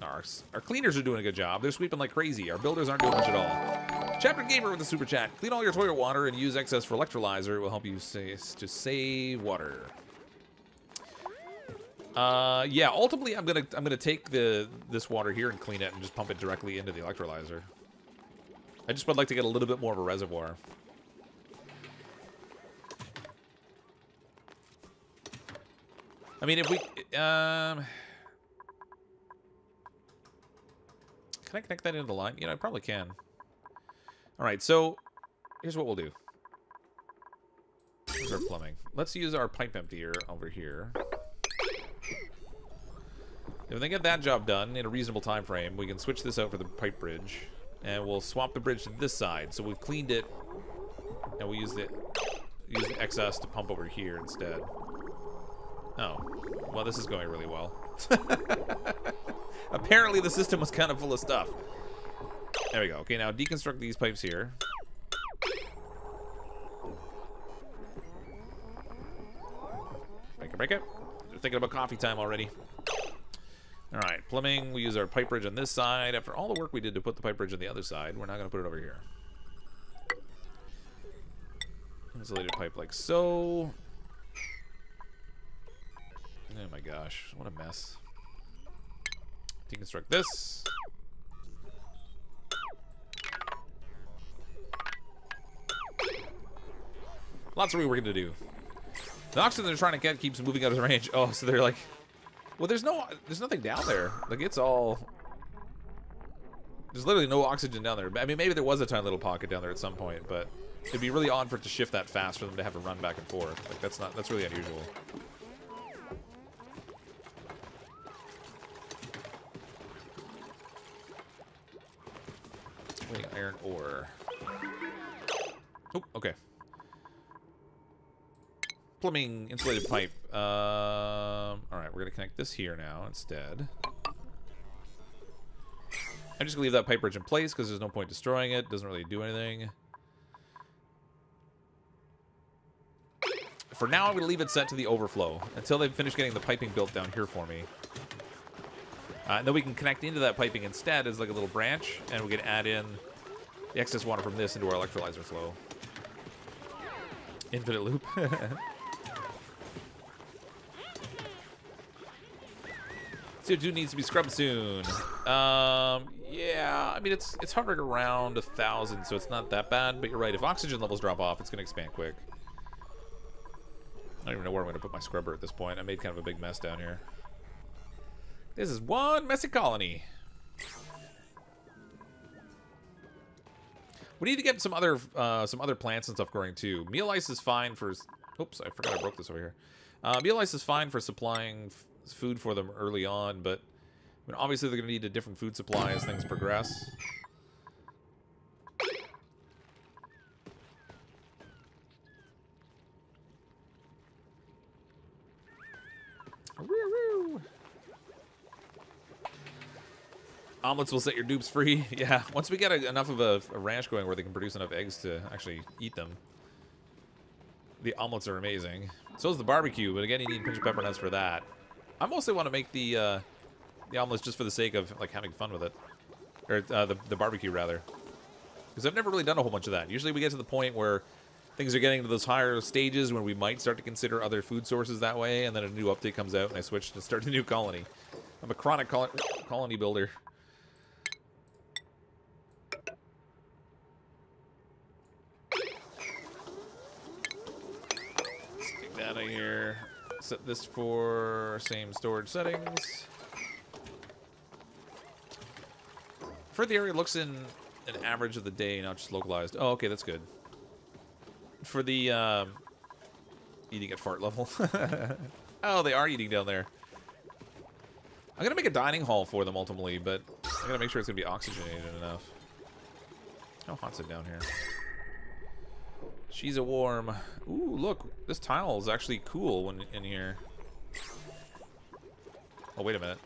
Our, our cleaners are doing a good job. They're sweeping like crazy. Our builders aren't doing much at all. Chapter Gamer with the super chat. Clean all your toilet water and use excess for electrolyzer. It will help you to save water. Uh, yeah. Ultimately, I'm gonna I'm gonna take the this water here and clean it and just pump it directly into the electrolyzer. I just would like to get a little bit more of a reservoir. I mean, if we um. Can I connect that into the line? You know, I probably can. All right, so here's what we'll do. Here's our plumbing. Let's use our pipe emptier over here. If they get that job done in a reasonable time frame, we can switch this out for the pipe bridge. And we'll swap the bridge to this side. So we've cleaned it. And we use the, use the excess to pump over here instead. Oh. Well, this is going really well. Apparently the system was kind of full of stuff. There we go. Okay, now deconstruct these pipes here. Break it, break it. They're thinking about coffee time already. All right, plumbing, we use our pipe bridge on this side. After all the work we did to put the pipe bridge on the other side, we're not going to put it over here. Insulated pipe like so. Oh my gosh, what a mess. Deconstruct this. Lots of rework to do. The oxygen they're trying to get keeps moving out of range. Oh, so they're like... Well, there's no... There's nothing down there. Like, it's all... There's literally no oxygen down there. I mean, maybe there was a tiny little pocket down there at some point, but it'd be really odd for it to shift that fast for them to have to run back and forth. Like, that's not... That's really unusual. Waiting iron ore. Oh, okay. Plumbing insulated pipe. Um, all right, we're gonna connect this here now instead. I'm just gonna leave that pipe bridge in place because there's no point destroying it. Doesn't really do anything. For now, I'm gonna leave it set to the overflow until they finish getting the piping built down here for me. Uh, then we can connect into that piping instead as like a little branch, and we can add in the excess water from this into our electrolyzer flow. Infinite loop. CO2 needs to be scrubbed soon. Um, yeah, I mean, it's it's hovering around a thousand, so it's not that bad, but you're right. If oxygen levels drop off, it's going to expand quick. I don't even know where I'm going to put my scrubber at this point. I made kind of a big mess down here. This is one messy colony. We need to get some other uh, some other plants and stuff growing too. Meal lice is fine for. Oops, I forgot I broke this over here. Uh, meal lice is fine for supplying food for them early on, but I mean, obviously they're going to need a different food supply as things progress. Omelets will set your dupes free. yeah, once we get a, enough of a, a ranch going where they can produce enough eggs to actually eat them, the omelets are amazing. So is the barbecue, but again, you need Pincha Peppernuts for that. I mostly want to make the uh, the omelets just for the sake of like having fun with it, or uh, the the barbecue rather, because I've never really done a whole bunch of that. Usually, we get to the point where things are getting to those higher stages when we might start to consider other food sources that way, and then a new update comes out, and I switch to start a new colony. I'm a chronic col colony builder. That in here set this for same storage settings. For the area looks in an average of the day, not just localized. Oh, okay, that's good. For the um, eating at fart level. oh, they are eating down there. I'm gonna make a dining hall for them ultimately, but I gotta make sure it's gonna be oxygenated enough. How hot's it down here? She's a warm. Ooh, look, this tile is actually cool when in here. Oh, wait a minute.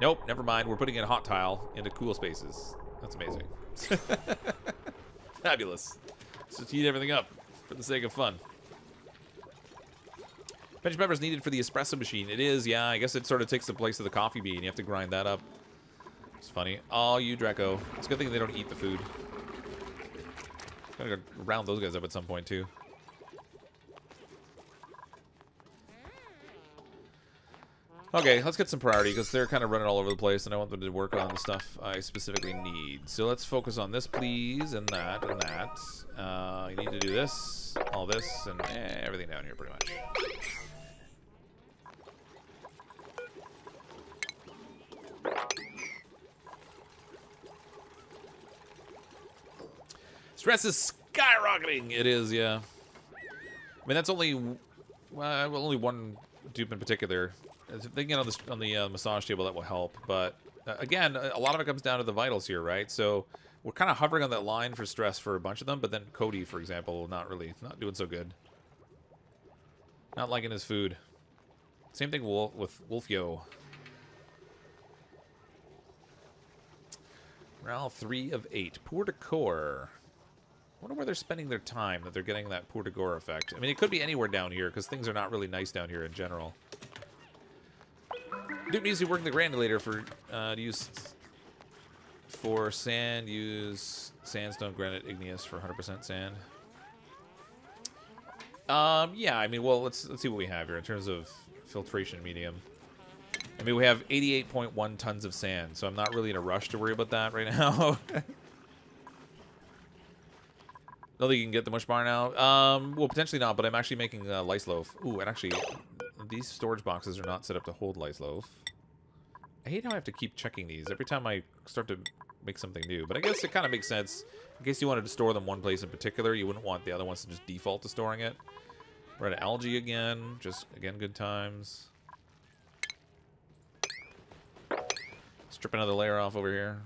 Nope, never mind. We're putting in hot tile into cool spaces. That's amazing. Fabulous. Just heat everything up for the sake of fun. Pinch pepper is needed for the espresso machine. It is, yeah. I guess it sort of takes the place of the coffee bean. You have to grind that up. It's funny. Oh, you Drecko. It's a good thing they don't eat the food. Gotta go round those guys up at some point, too. Okay, let's get some priority, because they're kind of running all over the place, and I want them to work on the stuff I specifically need. So let's focus on this, please, and that, and that. Uh, you need to do this, all this, and eh, everything down here, pretty much. Stress is skyrocketing. It is, yeah. I mean, that's only well, only one dupe in particular. Get on the on the uh, massage table, that will help. But uh, again, a lot of it comes down to the vitals here, right? So we're kind of hovering on that line for stress for a bunch of them, but then Cody, for example, not really, not doing so good. Not liking his food. Same thing with Wolfio. Morale 3 of 8. Poor Decor. Wonder where they're spending their time that they're getting that Poor Decor effect. I mean, it could be anywhere down here, because things are not really nice down here in general. Duke needs to work the granulator for uh, to use for sand. Use sandstone, granite, igneous for 100% sand. Um, yeah, I mean, well, let's let's see what we have here in terms of filtration medium. I mean, we have 88.1 tons of sand, so I'm not really in a rush to worry about that right now. Don't think you can get the mush bar now. Um, well, potentially not, but I'm actually making a lice loaf. Ooh, and actually, these storage boxes are not set up to hold lice loaf. I hate how I have to keep checking these every time I start to make something new, but I guess it kind of makes sense. In case you wanted to store them one place in particular, you wouldn't want the other ones to just default to storing it. At algae again. Just, again, good times. Strip another layer off over here.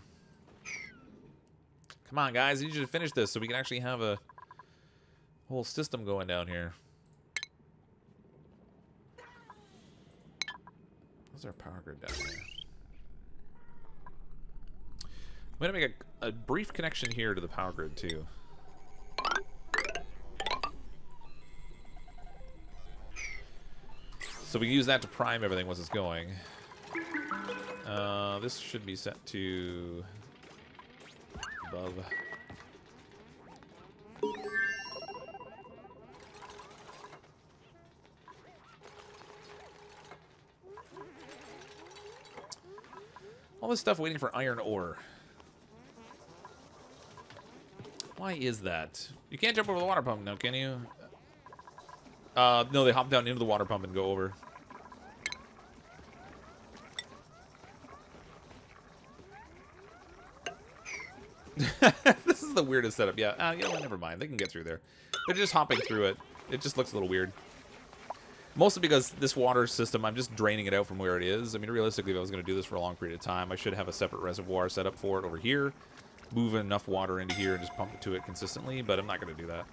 Come on, guys. I need you to finish this so we can actually have a whole system going down here. Where's our power grid down here? I'm going to make a, a brief connection here to the power grid, too. So we use that to prime everything once it's going. Uh, this should be set to above. All this stuff waiting for iron ore. Why is that? You can't jump over the water pump now, can you? Uh, no, they hop down into the water pump and go over. this is the weirdest setup. Yeah, uh, yeah, well, never mind. They can get through there. They're just hopping through it. It just looks a little weird. Mostly because this water system, I'm just draining it out from where it is. I mean, realistically, if I was going to do this for a long period of time, I should have a separate reservoir set up for it over here, move enough water into here, and just pump it to it consistently, but I'm not going to do that.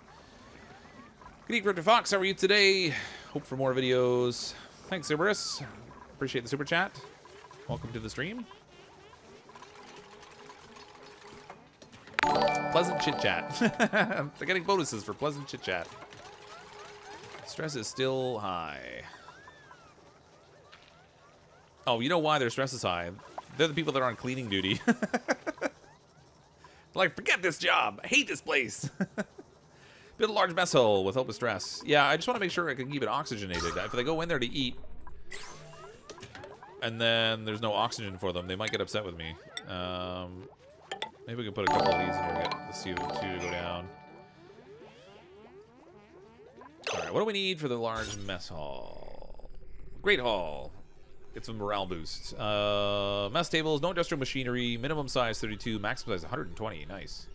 Good evening, Richard Fox. How are you today? Hope for more videos. Thanks, Cerberus. Appreciate the super chat. Welcome to the stream. Pleasant chit chat. They're getting bonuses for pleasant chit chat. Stress is still high. Oh, you know why their stress is high? They're the people that are on cleaning duty. like, forget this job. I hate this place. Build a large mess hole with help of stress. Yeah, I just want to make sure I can keep it oxygenated. If they go in there to eat, and then there's no oxygen for them, they might get upset with me. Um, maybe we can put a couple of these in here get the CO2 to go down. Alright, what do we need for the large mess hall? Great hall. Get some morale boosts. Uh, mess tables, no industrial machinery, minimum size 32, maximum size 120. Nice.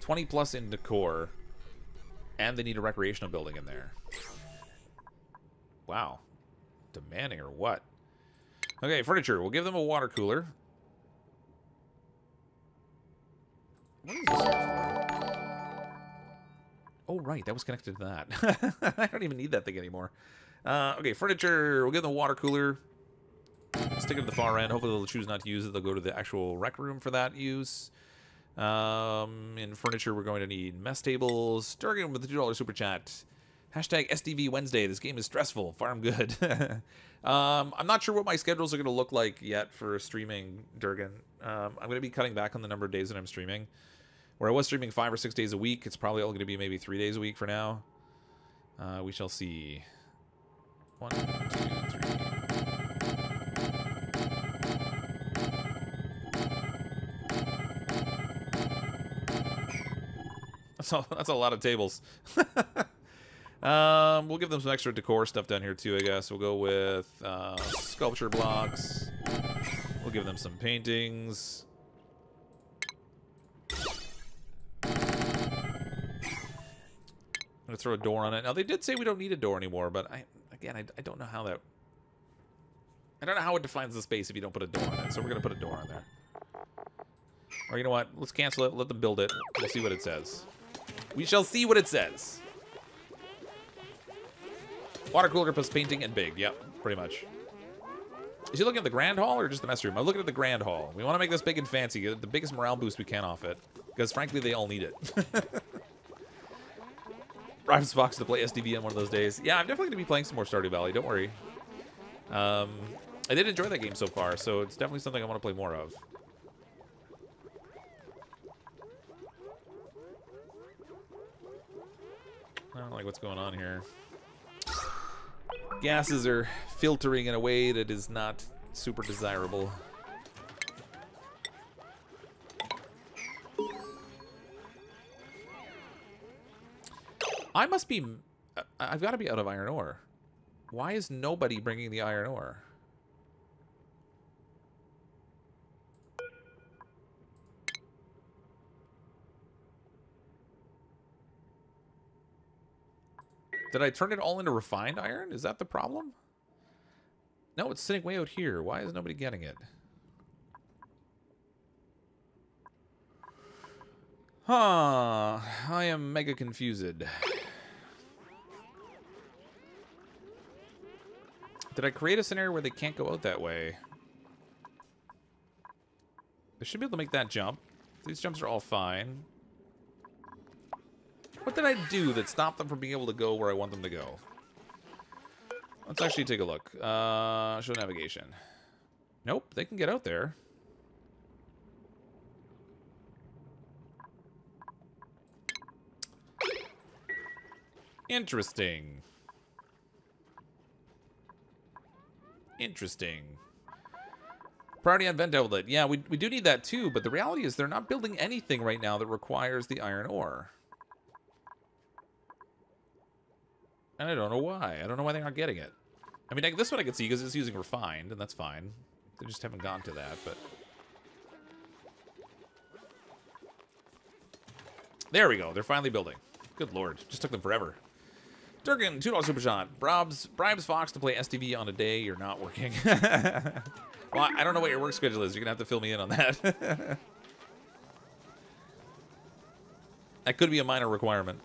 20 plus in decor. And they need a recreational building in there. Wow. Demanding or what? Okay, furniture. We'll give them a water cooler. Oh, right. That was connected to that. I don't even need that thing anymore. Uh, okay, furniture. We'll them a water cooler. Stick it at the far end. Hopefully they'll choose not to use it. They'll go to the actual rec room for that use. Um, in furniture, we're going to need mess tables. Durgan with the $2 super chat. Hashtag SDV Wednesday. This game is stressful. Farm good. um, I'm not sure what my schedules are going to look like yet for streaming, Durgan. Um, I'm going to be cutting back on the number of days that I'm streaming. Where I was streaming five or six days a week, it's probably only going to be maybe three days a week for now. Uh, we shall see. One, two, three. That's a, that's a lot of tables. um, we'll give them some extra decor stuff down here too, I guess. We'll go with uh, sculpture blocks. We'll give them some paintings. Gonna throw a door on it. Now they did say we don't need a door anymore, but I again I, I don't know how that. I don't know how it defines the space if you don't put a door on it. So we're gonna put a door on there. Or you know what? Let's cancel it. Let them build it. We'll see what it says. We shall see what it says. Water cooler plus painting and big. Yep, pretty much. Is he looking at the grand hall or just the mess room? I'm looking at the grand hall. We want to make this big and fancy. Get the biggest morale boost we can off it. Because frankly, they all need it. Rhymes Fox to play SDV on one of those days. Yeah, I'm definitely going to be playing some more Stardew Valley. Don't worry. Um, I did enjoy that game so far, so it's definitely something I want to play more of. I don't like what's going on here. Gases are filtering in a way that is not super desirable. I must be... Uh, I've got to be out of iron ore. Why is nobody bringing the iron ore? Did I turn it all into refined iron? Is that the problem? No, it's sitting way out here. Why is nobody getting it? Huh. I am mega confused. Did I create a scenario where they can't go out that way? They should be able to make that jump. These jumps are all fine. What did I do that stopped them from being able to go where I want them to go? Let's actually take a look. Uh, show navigation. Nope, they can get out there. Interesting. Interesting. Priority on vent outlet. Yeah, we, we do need that too, but the reality is they're not building anything right now that requires the iron ore. And I don't know why. I don't know why they aren't getting it. I mean, this one I can see because it's using refined, and that's fine. They just haven't gone to that, but... There we go. They're finally building. Good lord. Just took them forever. Durgan, $2 super shot. Bribes, bribes Fox to play SDV on a day you're not working. well, I don't know what your work schedule is. You're going to have to fill me in on that. that could be a minor requirement.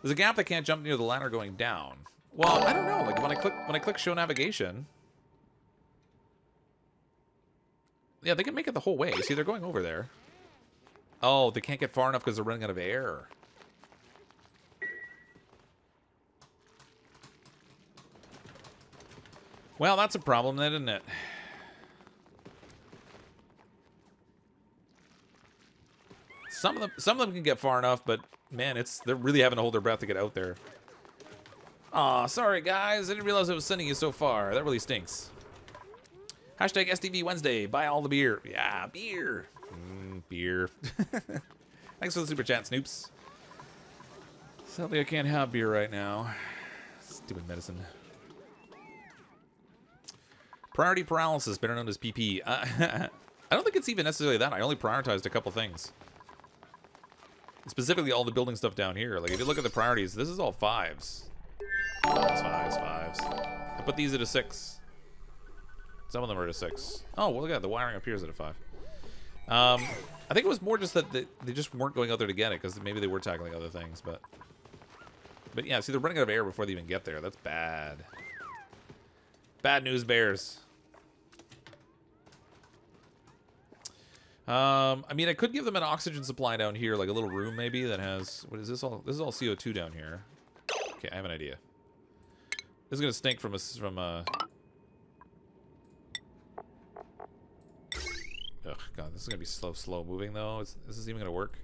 There's a gap that can't jump near the ladder going down. Well, I don't know. Like when I click when I click show navigation. Yeah, they can make it the whole way. See, they're going over there. Oh, they can't get far enough because they're running out of air. Well, that's a problem then, isn't it? Some of them some of them can get far enough, but man, it's they're really having to hold their breath to get out there. Aw, sorry guys. I didn't realize I was sending you so far. That really stinks. Hashtag SDV Wednesday. Buy all the beer. Yeah, beer. Mm, beer. Thanks for the super chat, Snoops. Sadly, I can't have beer right now. Stupid medicine. Priority paralysis, better known as PP. Uh, I don't think it's even necessarily that. I only prioritized a couple things. Specifically, all the building stuff down here. Like, if you look at the priorities, this is all fives. Fives, fives, fives. I put these at a six. Some of them are at a six. Oh, well, look at that. The wiring up here is at a five. Um, I think it was more just that they, they just weren't going out there to get it, because maybe they were tackling other things, but... But yeah, see, they're running out of air before they even get there. That's bad. Bad news, Bears. Um, I mean, I could give them an oxygen supply down here, like a little room maybe that has... What is this all? This is all CO2 down here. Okay, I have an idea. This is gonna stink from a... From a Ugh, God, this is gonna be slow, slow moving though. Is, is this even gonna work?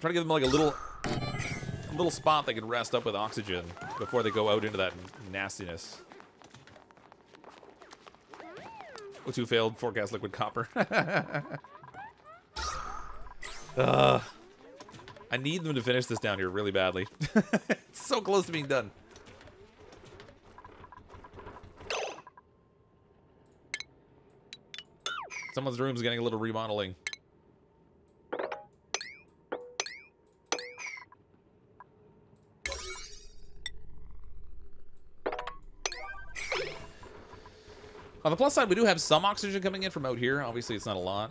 Try to give them like a little, a little spot they can rest up with oxygen before they go out into that nastiness. O2 failed. Forecast liquid copper. uh, I need them to finish this down here really badly. it's so close to being done. Someone's room's getting a little remodeling. On the plus side, we do have some oxygen coming in from out here. Obviously, it's not a lot.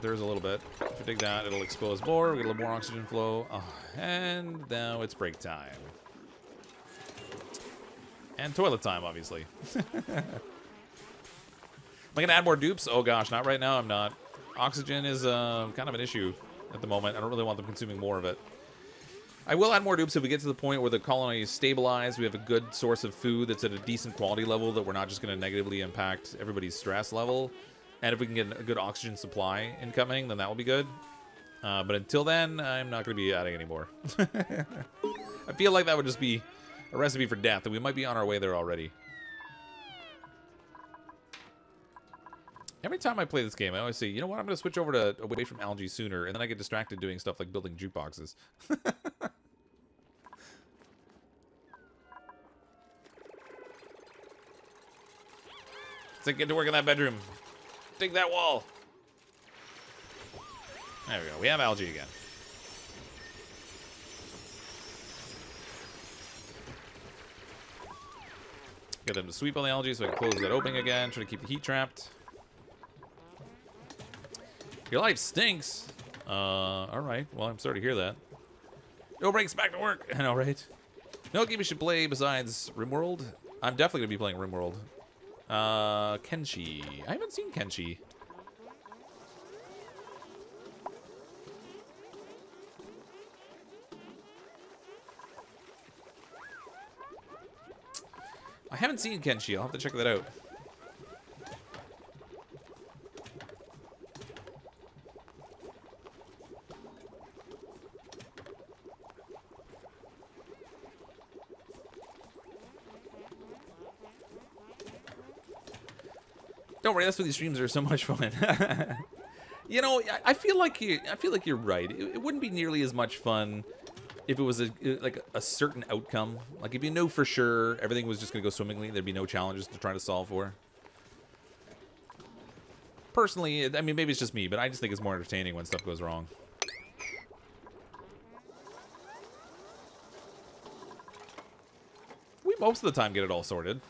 There's a little bit. If we dig that, it'll expose more. We get a little more oxygen flow. Oh, and now it's break time. And toilet time, obviously. Am I going to add more dupes? Oh, gosh, not right now. I'm not. Oxygen is uh, kind of an issue at the moment. I don't really want them consuming more of it. I will add more dupes if we get to the point where the colony is stabilized. We have a good source of food that's at a decent quality level that we're not just going to negatively impact everybody's stress level. And if we can get a good oxygen supply incoming, then that will be good. Uh, but until then, I'm not going to be adding any more. I feel like that would just be a recipe for death, and we might be on our way there already. Every time I play this game, I always say, you know what, I'm going to switch over to away from algae sooner, and then I get distracted doing stuff like building jukeboxes. Let's get to work in that bedroom. Dig that wall. There we go. We have algae again. Get them to sweep on the algae so I can close that opening again. Try to keep the heat trapped. Your life stinks. Uh, alright. Well, I'm sorry to hear that. No breaks, back to work. Alright. No game we should play besides RimWorld? I'm definitely going to be playing RimWorld. Uh, Kenshi. I haven't seen Kenshi. I haven't seen Kenshi. I'll have to check that out. That's why these streams are so much fun. you know, I feel like you. I feel like you're right. It, it, wouldn't be nearly as much fun if it was a like a certain outcome. Like if you know for sure everything was just gonna go swimmingly, there'd be no challenges to try to solve for. Personally, I mean, maybe it's just me, but I just think it's more entertaining when stuff goes wrong. We most of the time get it all sorted.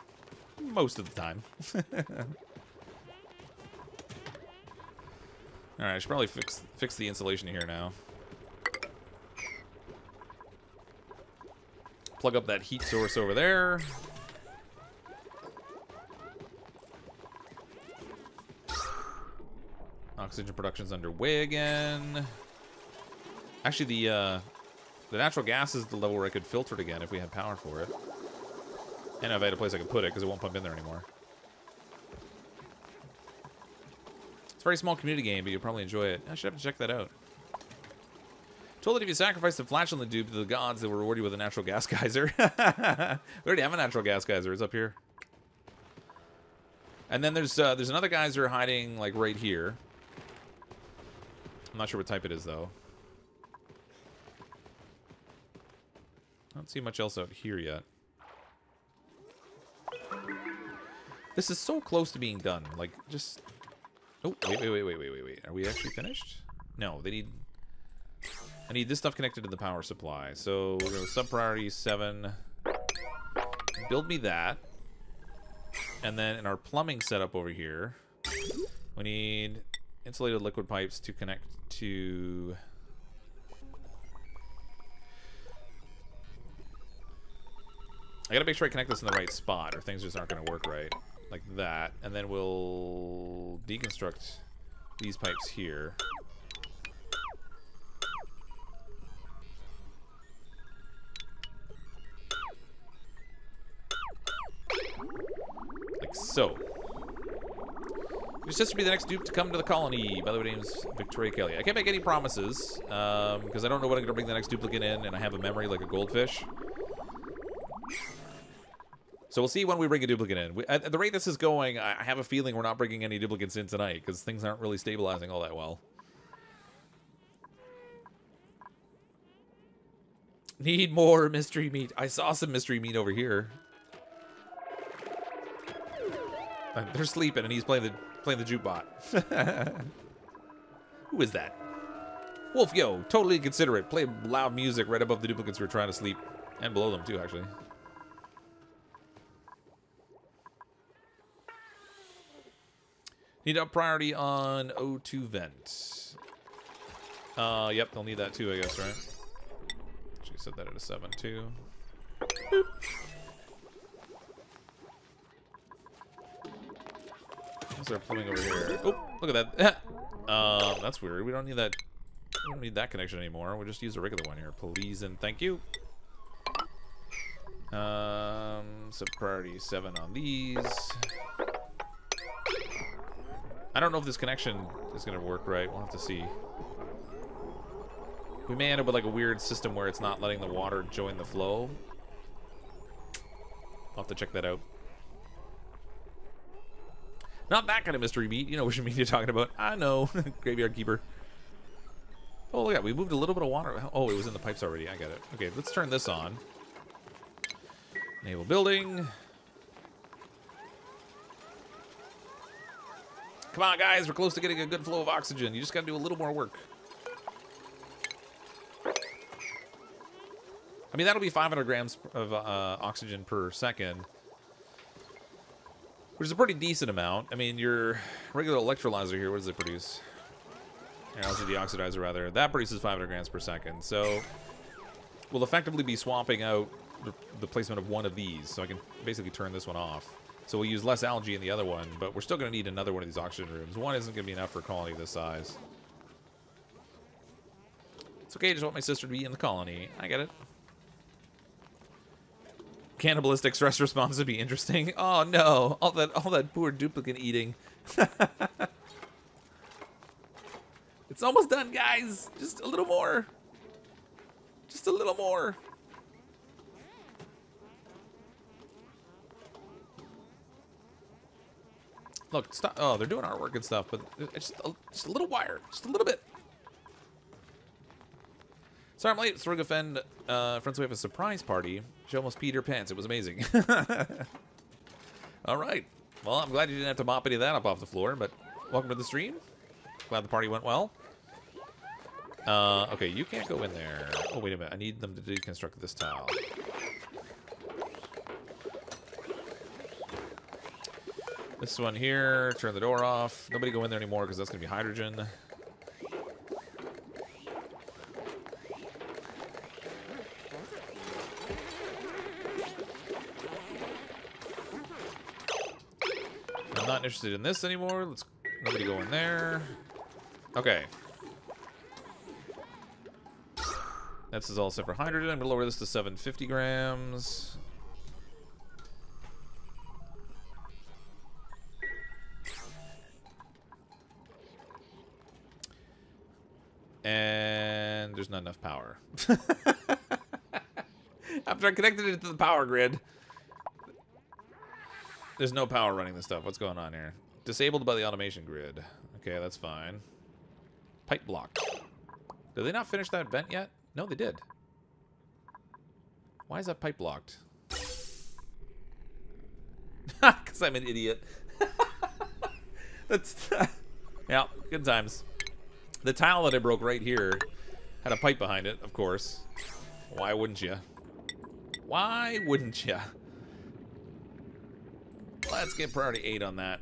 Most of the time. Alright, I should probably fix fix the insulation here now. Plug up that heat source over there. Oxygen production's underway again. Actually, the uh, the natural gas is the level where I could filter it again if we had power for it. And if I had a place I could put it, because it won't pump in there anymore. It's a very small community game, but you'll probably enjoy it. I should have to check that out. Told that if you sacrifice the flatulent dupe to the gods, they will reward you with a natural gas geyser. we already have a natural gas geyser. It's up here. And then there's uh, there's another geyser hiding like right here. I'm not sure what type it is though. I don't see much else out here yet. This is so close to being done. Like, just Oh, wait, wait, wait, wait, wait, wait, wait. Are we actually finished? No, they need... I need this stuff connected to the power supply. So we're going to sub-priority 7. Build me that. And then in our plumbing setup over here, we need insulated liquid pipes to connect to... I gotta make sure I connect this in the right spot or things just aren't gonna work right like that, and then we'll deconstruct these pipes here. Like so. Your sister be the next dupe to come to the colony. By the way, name's Victoria Kelly. I can't make any promises, because um, I don't know when I'm going to bring the next duplicant in, and I have a memory like a goldfish. So we'll see when we bring a duplicant in. We, at the rate this is going, I have a feeling we're not bringing any duplicants in tonight because things aren't really stabilizing all that well. Need more mystery meat. I saw some mystery meat over here. Uh, they're sleeping and he's playing the Playing the jukebot. Who is that? Wolf, yo, totally considerate. Play loud music right above the duplicants who are trying to sleep. And below them, too, actually. Need up priority on O2 vent. Uh, yep, they'll need that too, I guess, right? She set that at a 7, too. Boop. Plumbing over here? Oh, look at that. um, that's weird. We don't need that. We don't need that connection anymore. We'll just use a regular one here, please and thank you. Um, so priority seven on these. I don't know if this connection is going to work right. We'll have to see. We may end up with like a weird system where it's not letting the water join the flow. I'll have to check that out. Not that kind of mystery meat. You know which meat you're talking about. I know. Graveyard Keeper. Oh, look yeah, we moved a little bit of water. Oh, it was in the pipes already. I got it. Okay, let's turn this on. Naval building. Come on, guys. We're close to getting a good flow of oxygen. You just got to do a little more work. I mean, that'll be 500 grams of uh, oxygen per second. Which is a pretty decent amount. I mean, your regular electrolyzer here, what does it produce? Yeah, algae deoxidizer, rather. That produces 500 grams per second. So, we'll effectively be swapping out the placement of one of these. So I can basically turn this one off. So we'll use less algae in the other one, but we're still going to need another one of these oxygen rooms. One isn't going to be enough for a colony this size. It's okay, I just want my sister to be in the colony. I get it. Cannibalistic stress response would be interesting. Oh no, all that all that poor duplicant eating. it's almost done, guys. Just a little more. Just a little more. Look, stop. Oh, they're doing artwork and stuff, but it's just a, just a little wire. Just a little bit. Sorry I'm late. Sorgafen, uh, friends, we have a surprise party. She almost peed her pants. It was amazing. All right. Well, I'm glad you didn't have to mop any of that up off the floor, but welcome to the stream. Glad the party went well. Uh, okay, you can't go in there. Oh, wait a minute. I need them to deconstruct this tile. This one here, turn the door off. Nobody go in there anymore because that's going to be hydrogen. I'm not interested in this anymore. Let's nobody go in there. Okay. This is all set for hydrogen. I'm going to lower this to 750 grams. After I connected it to the power grid, there's no power running this stuff. What's going on here? Disabled by the automation grid. Okay, that's fine. Pipe block. Did they not finish that vent yet? No, they did. Why is that pipe blocked? Because I'm an idiot. That's... yeah, good times. The tile that I broke right here had a pipe behind it, of course. Why wouldn't you? Why wouldn't you? Let's get priority 8 on that.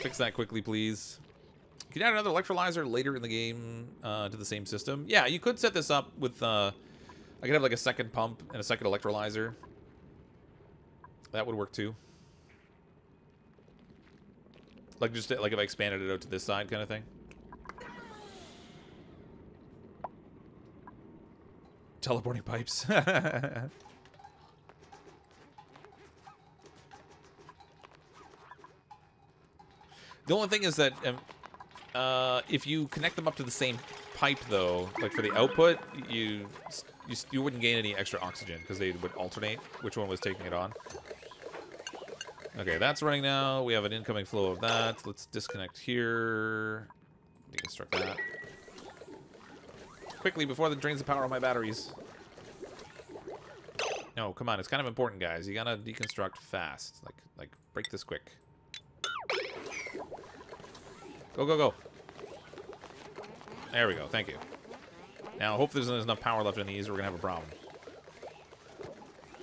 Fix that quickly, please. Can you add another electrolyzer later in the game uh, to the same system? Yeah, you could set this up with... Uh, I could have like a second pump and a second electrolyzer. That would work too. Like just like if I expanded it out to this side kind of thing. Teleporting pipes. the only thing is that um, uh, if you connect them up to the same pipe, though, like for the output, you you, you wouldn't gain any extra oxygen because they would alternate which one was taking it on. Okay, that's running now. We have an incoming flow of that. Let's disconnect here. Deconstruct that. Quickly, before that drains the power on my batteries. No, come on. It's kind of important, guys. You gotta deconstruct fast. Like, like break this quick. Go, go, go. There we go. Thank you. Now, hopefully there's enough power left in these or we're to have a problem.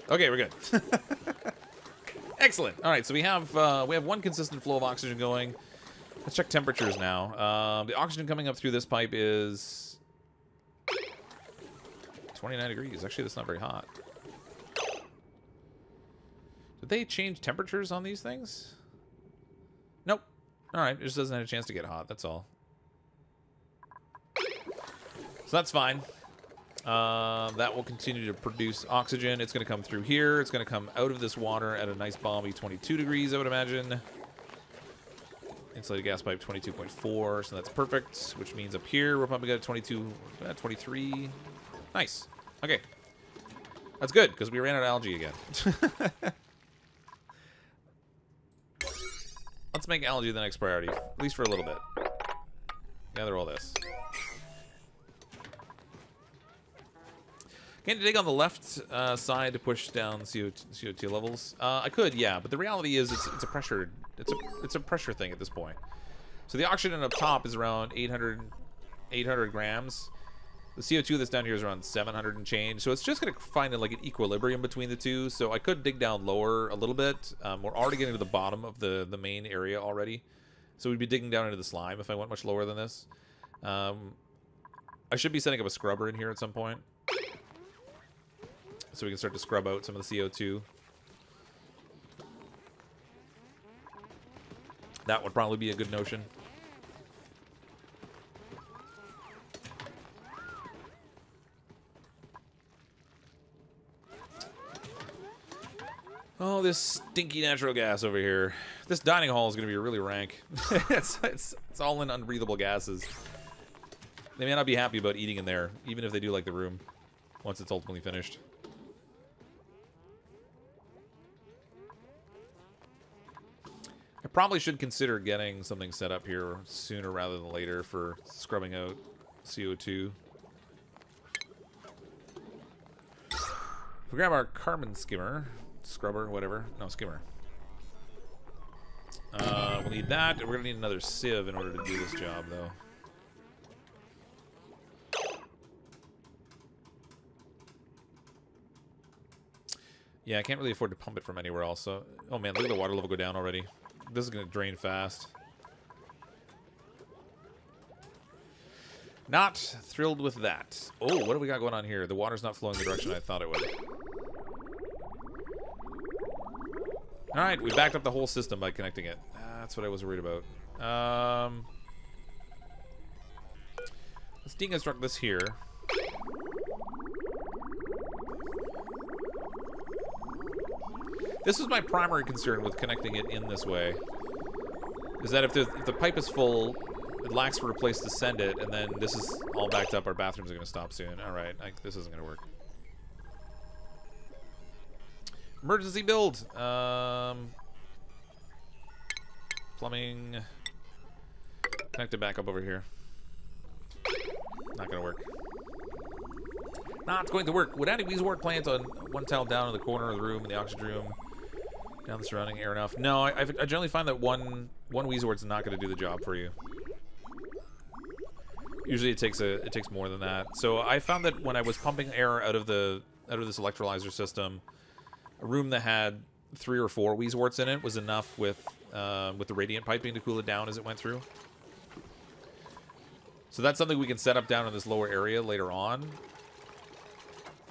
Okay, we're good. Excellent. All right, so we have uh, we have one consistent flow of oxygen going. Let's check temperatures now. Um, the oxygen coming up through this pipe is 29 degrees. Actually, that's not very hot. Did they change temperatures on these things? Nope. All right, it just doesn't have a chance to get hot. That's all. So that's fine. Uh, that will continue to produce oxygen. It's going to come through here. It's going to come out of this water at a nice balmy 22 degrees, I would imagine. Insulated gas pipe 22.4, so that's perfect, which means up here we're probably got 22, uh, 23. Nice. Okay. That's good, because we ran out of algae again. Let's make algae the next priority, at least for a little bit. Gather all this. Can't dig on the left uh, side to push down CO2, CO2 levels? Uh, I could, yeah, but the reality is it's, it's a pressure it's a it's a pressure thing at this point. So the oxygen up top is around 800 800 grams. The CO2 that's down here is around 700 and change. So it's just going to find like an equilibrium between the two. So I could dig down lower a little bit. Um, we're already getting to the bottom of the, the main area already. So we'd be digging down into the slime if I went much lower than this. Um, I should be setting up a scrubber in here at some point so we can start to scrub out some of the CO2. That would probably be a good notion. Oh, this stinky natural gas over here. This dining hall is going to be really rank. it's, it's, it's all in unbreathable gases. They may not be happy about eating in there, even if they do like the room, once it's ultimately finished. I probably should consider getting something set up here sooner rather than later for scrubbing out CO2. We grab our carbon skimmer, scrubber, whatever. No, skimmer. Uh, we'll need that. We're to need another sieve in order to do this job, though. Yeah, I can't really afford to pump it from anywhere else. So, oh man, look at the water level go down already. This is to drain fast. Not thrilled with that. Oh, what do we got going on here? The water's not flowing the direction I thought it would. Alright, we backed up the whole system by connecting it. that's what I was worried about. Um, let's deconstruct this here. This is my primary concern with connecting it in this way. Is that if the, if the pipe is full, it lacks for a place to send it, and then this is all backed up, our bathrooms are going to stop soon. Alright, this isn't going to work. Emergency build! Um, plumbing. Connect it back up over here. Not to work. Not going to work. Would adding these work plants on one tile down in the corner of the room in the oxygen room down the surrounding air enough? No, I, I generally find that one one Wheezewort's not going to do the job for you. Usually it takes a it takes more than that. So I found that when I was pumping air out of the out of this electrolyzer system, a room that had three or four Wheezeworts in it was enough with uh, with the radiant piping to cool it down as it went through. So that's something we can set up down in this lower area later on.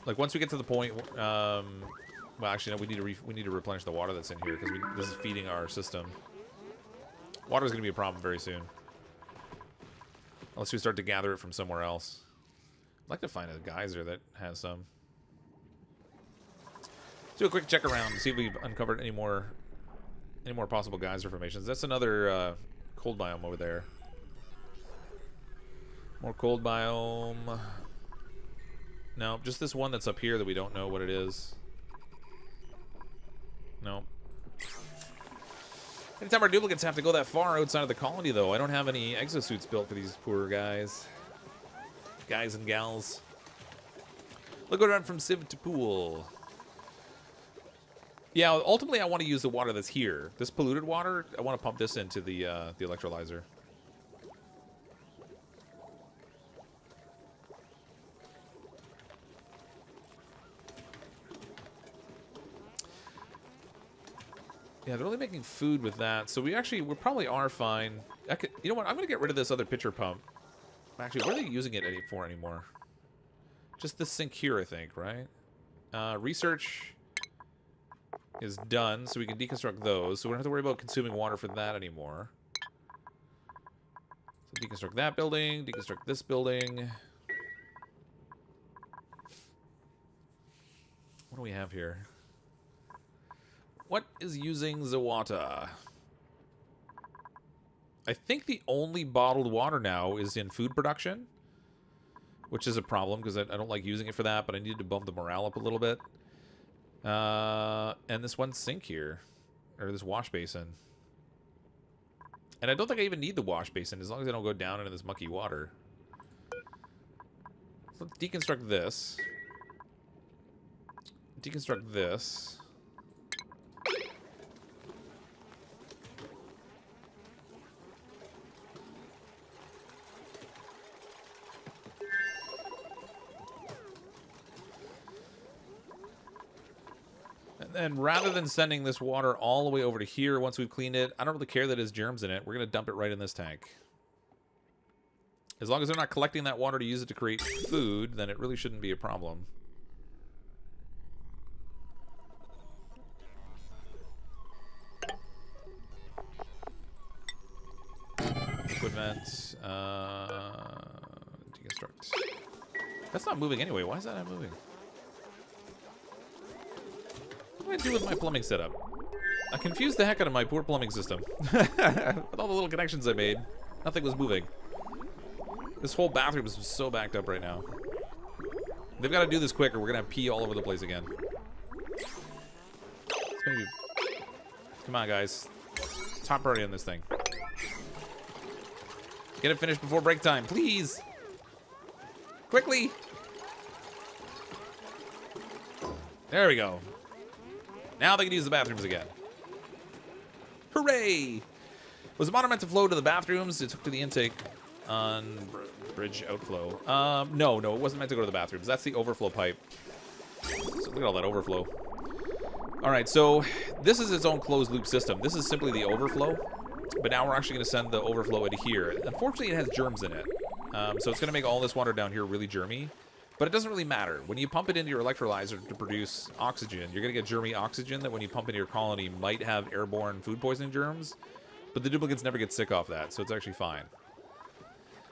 Like once we get to the point um, well, actually, no. We need to we need to replenish the water that's in here because this is feeding our system. Water is going to be a problem very soon, unless we start to gather it from somewhere else. I'd like to find a geyser that has some. Do a quick check around see if we've uncovered any more any more possible geyser formations. That's another uh, cold biome over there. More cold biome. No, just this one that's up here that we don't know what it is. No. Anytime our duplicants have to go that far outside of the colony, though, I don't have any exosuits built for these poor guys. Guys and gals. Look around from Civ to pool. Yeah, ultimately I want to use the water that's here. This polluted water, I want to pump this into the uh, the electrolyzer. Yeah, they're only making food with that, so we actually, we probably are fine. I could, you know what, I'm going to get rid of this other pitcher pump. Actually, what are they using it for anymore? Just the sink here, I think, right? Uh, research is done, so we can deconstruct those. So we don't have to worry about consuming water for that anymore. So deconstruct that building, deconstruct this building. What do we have here? What is using the water? I think the only bottled water now is in food production, which is a problem because I, I, don't like using it for that, but I need to bump the morale up a little bit. Uh, and this one sink here, or this wash basin. And I don't think I even need the wash basin as long as I don't go down into this mucky water. So let's deconstruct this. Deconstruct this. And rather than sending this water all the way over to here once we've cleaned it, I don't really care that there's germs in it. We're going to dump it right in this tank. As long as they're not collecting that water to use it to create food, then it really shouldn't be a problem. Equipment. Uh, deconstruct. That's not moving anyway. Why is that not moving? What do I do with my plumbing setup? I confused the heck out of my poor plumbing system. with all the little connections I made, nothing was moving. This whole bathroom is so backed up right now. They've got to do this quick or we're going to pee all over the place again. Maybe... Come on, guys. Top priority on this thing. Get it finished before break time, please. Quickly. There we go. Now they can use the bathrooms again. Hooray! Was the water meant to flow to the bathrooms? It took to the intake on bridge outflow. Um, no, no, it wasn't meant to go to the bathrooms. That's the overflow pipe. So look at all that overflow. All right, so this is its own closed loop system. This is simply the overflow, but now we're actually going to send the overflow into here. Unfortunately, it has germs in it, um, so it's going to make all this water down here really germy. But it doesn't really matter. When you pump it into your electrolyzer to produce oxygen, you're going to get germy oxygen that when you pump into your colony might have airborne food poisoning germs. But the duplicants never get sick off that, so it's actually fine.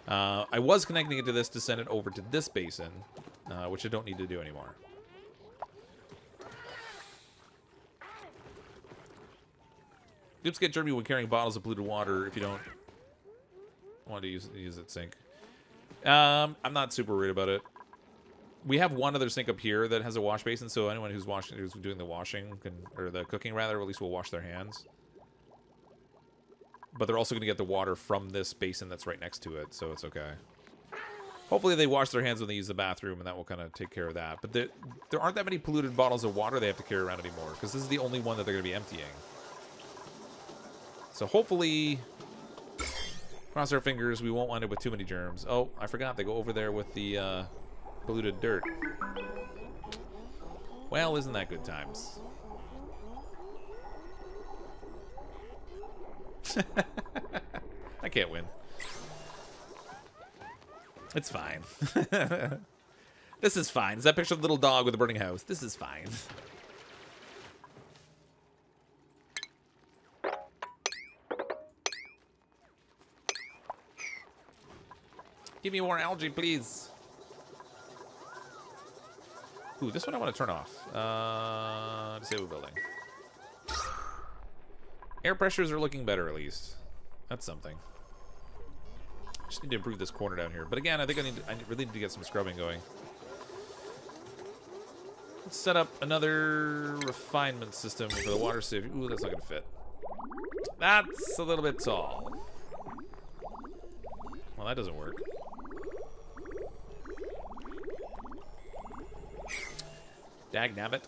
Uh, I was connecting it to this to send it over to this basin, uh, which I don't need to do anymore. Dupes get germy when carrying bottles of polluted water if you don't want to use, use it sink. Um, I'm not super worried about it we have one other sink up here that has a wash basin, so anyone who's washing, who's doing the washing can, or the cooking rather, at least will wash their hands. But they're also going to get the water from this basin that's right next to it, so it's okay. Hopefully they wash their hands when they use the bathroom, and that will kind of take care of that. But there, there aren't that many polluted bottles of water they have to carry around anymore, because this is the only one that they're going to be emptying. So hopefully, cross our fingers, we won't wind up with too many germs. Oh, I forgot, they go over there with the... Uh, polluted dirt. Well, isn't that good times? I can't win. It's fine. this is fine. Is that picture of the little dog with a burning house? This is fine. Give me more algae, please. Ooh, this one I want to turn off. Uh, disable building. Air pressures are looking better, at least. That's something. Just need to improve this corner down here. But again, I think I need to, I really need to get some scrubbing going. Let's set up another refinement system for the water safety. Ooh, that's not going to fit. That's a little bit tall. Well, that doesn't work. Dag nabbit.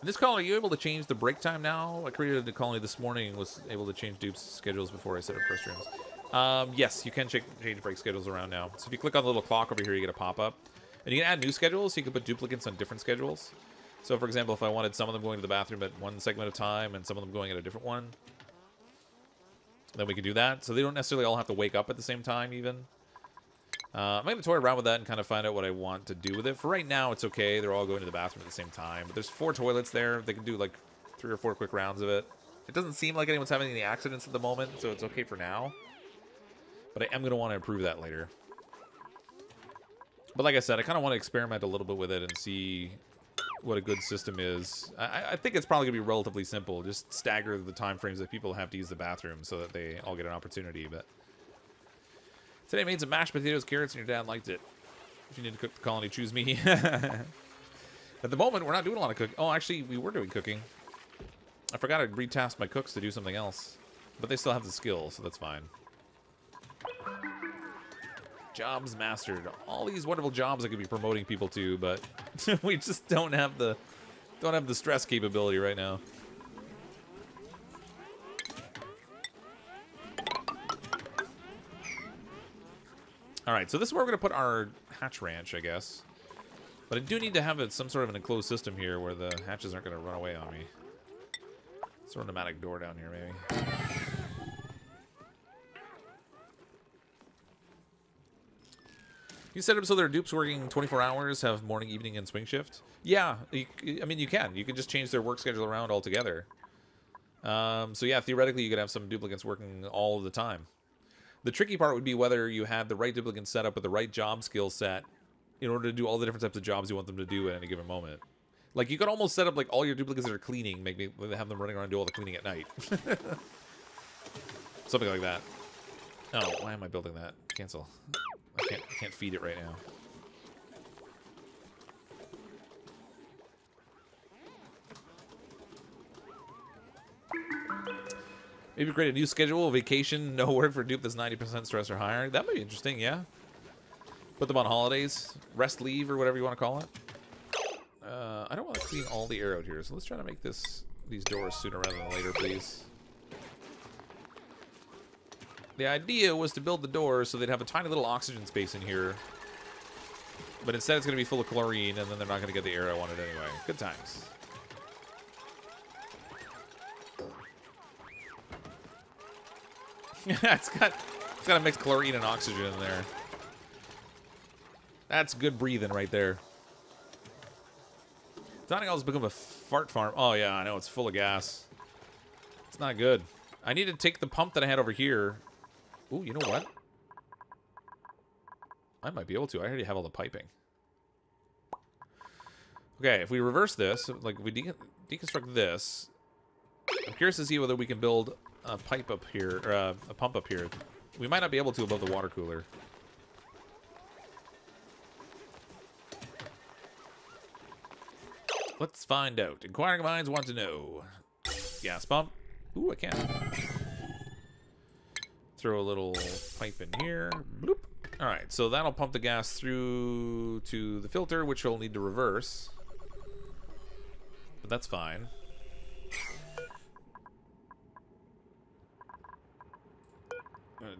In this colony, are you able to change the break time now? I created a colony this morning and was able to change dupes schedules before I set up restrooms. Um, yes, you can change break schedules around now. So if you click on the little clock over here, you get a pop-up. And you can add new schedules, so you can put duplicants on different schedules. So, for example, if I wanted some of them going to the bathroom at one segment of time and some of them going at a different one, then we could do that. So they don't necessarily all have to wake up at the same time, even. Uh, I'm going to toy around with that and kind of find out what I want to do with it. For right now, it's okay. They're all going to the bathroom at the same time. But there's four toilets there. They can do like three or four quick rounds of it. It doesn't seem like anyone's having any accidents at the moment, so it's okay for now. But I am going to want to improve that later. But like I said, I kind of want to experiment a little bit with it and see what a good system is. I, I think it's probably going to be relatively simple. Just stagger the time frames that people have to use the bathroom so that they all get an opportunity. But Today made some mashed potatoes, carrots, and your dad liked it. If you need to cook the colony, choose me. At the moment, we're not doing a lot of cooking. Oh, actually, we were doing cooking. I forgot to retask my cooks to do something else. But they still have the skill, so that's fine. Jobs mastered. All these wonderful jobs I could be promoting people to, but we just don't have the don't have the stress capability right now. All right, so this is where we're going to put our hatch ranch, I guess. But I do need to have it, some sort of an enclosed system here where the hatches aren't going to run away on me. Throw a pneumatic door down here, maybe. You set up so their dupes working 24 hours, have morning, evening, and swing shift? Yeah, you, I mean, you can. You can just change their work schedule around altogether. Um, so yeah, theoretically, you could have some duplicants working all the time. The tricky part would be whether you have the right duplicant set up with the right job skill set in order to do all the different types of jobs you want them to do at any given moment. Like, you could almost set up, like, all your duplicants that are cleaning, make me have them running around do all the cleaning at night. Something like that. Oh, why am I building that? Cancel. I can't, I can't feed it right now. Maybe create a new schedule, vacation, no work for dupe that's 90% stress or higher. That might be interesting, yeah. Put them on holidays, rest leave, or whatever you want to call it. Uh, I don't want to clean all the air out here, so let's try to make this these doors sooner rather than later, please. The idea was to build the doors so they'd have a tiny little oxygen space in here. But instead it's going to be full of chlorine, and then they're not going to get the air I wanted anyway. Good times. it's got it's got a mix chlorine and oxygen in there. That's good breathing right there. Donegal's become a fart farm. Oh yeah, I know it's full of gas. It's not good. I need to take the pump that I had over here. Ooh, you know what? I might be able to. I already have all the piping. Okay, if we reverse this, like we de deconstruct this, I'm curious to see whether we can build a pipe up here, or a pump up here. We might not be able to above the water cooler. Let's find out. Inquiring minds want to know. Gas pump. Ooh, I can. Throw a little pipe in here. Bloop. All right, so that'll pump the gas through to the filter, which we'll need to reverse. But that's fine.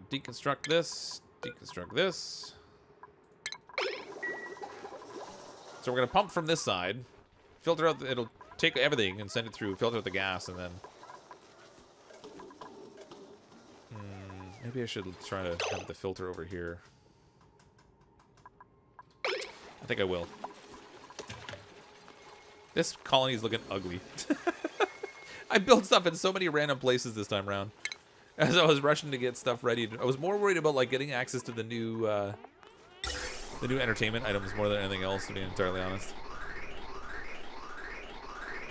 Deconstruct this, deconstruct this. So we're gonna pump from this side, filter out, the, it'll take everything and send it through, filter out the gas, and then... Hmm, maybe I should try to have the filter over here. I think I will. This colony is looking ugly. I built stuff in so many random places this time around. as I was rushing to get stuff ready. I was more worried about like getting access to the new uh, the new entertainment items more than anything else, to be entirely honest.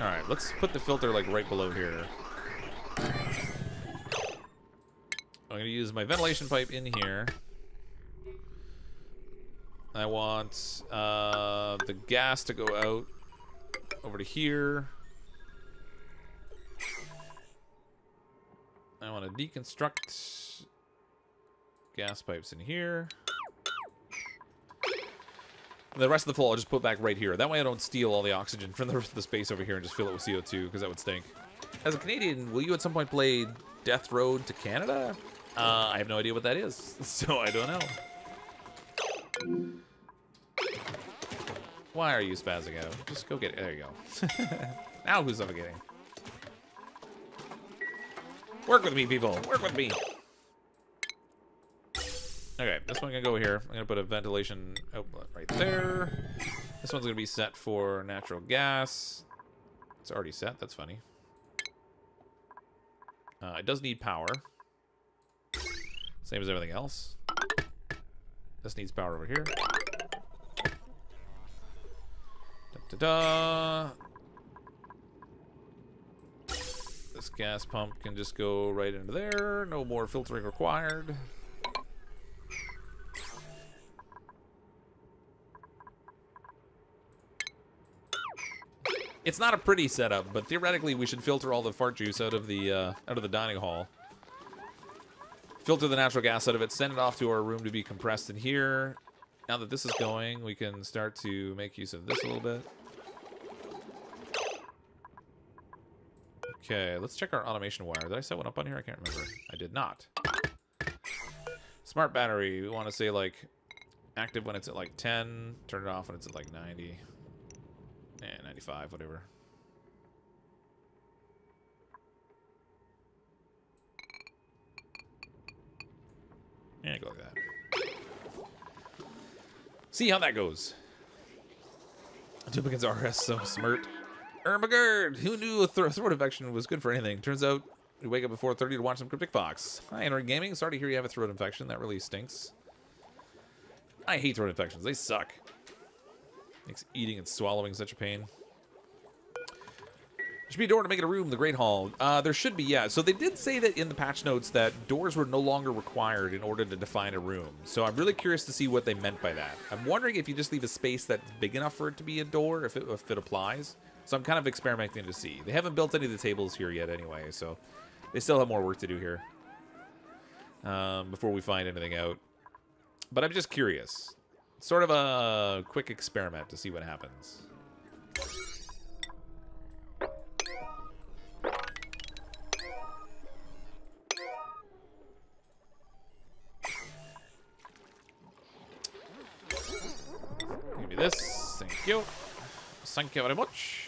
All right, let's put the filter like right below here. I'm gonna use my ventilation pipe in here. I want uh, the gas to go out over to here. I want to deconstruct gas pipes in here. the rest of the floor I'll just put back right here. That way I don't steal all the oxygen from the, the space over here and just fill it with CO2, because that would stink. As a Canadian, will you at some point play Death Road to Canada? Uh, I have no idea what that is, so I don't know. Why are you spazzing out? Just go get it. There you go. now who's suffocating? Work with me, people. Work with me. Okay, this one can go here. I'm gonna put a ventilation outlet right there. This one's gonna be set for natural gas. It's already set. That's funny. Uh, it does need power. Same as everything else. This needs power over here. Da, da, da. This gas pump can just go right into there. No more filtering required. It's not a pretty setup, but theoretically we should filter all the fart juice out of the uh, out of the dining hall. Filter the natural gas out of it, send it off to our room to be compressed in here. Now that this is going, we can start to make use of this a little bit. Okay, let's check our automation wire. Did I set one up on here? I can't remember. I did not. Smart battery. We want to say like active when it's at like 10, turn it off when it's at like 90. Eh, 95, whatever. Yeah, go like that. See how that goes. Duplicants RS so smart. Ermagerd, who knew a th throat infection was good for anything? Turns out we wake up at 4.30 to watch some Cryptic Fox. Hi, Entering Gaming. Sorry to hear you have a throat infection. That really stinks. I hate throat infections. They suck. Makes eating and swallowing such a pain. There should be a door to make it a room, the Great Hall. Uh, there should be, yeah. So they did say that in the patch notes that doors were no longer required in order to define a room. So I'm really curious to see what they meant by that. I'm wondering if you just leave a space that's big enough for it to be a door, if it, if it applies. So I'm kind of experimenting to see. They haven't built any of the tables here yet anyway, so they still have more work to do here um, before we find anything out. But I'm just curious. Sort of a quick experiment to see what happens. Give me this. Thank you. Thank you very much.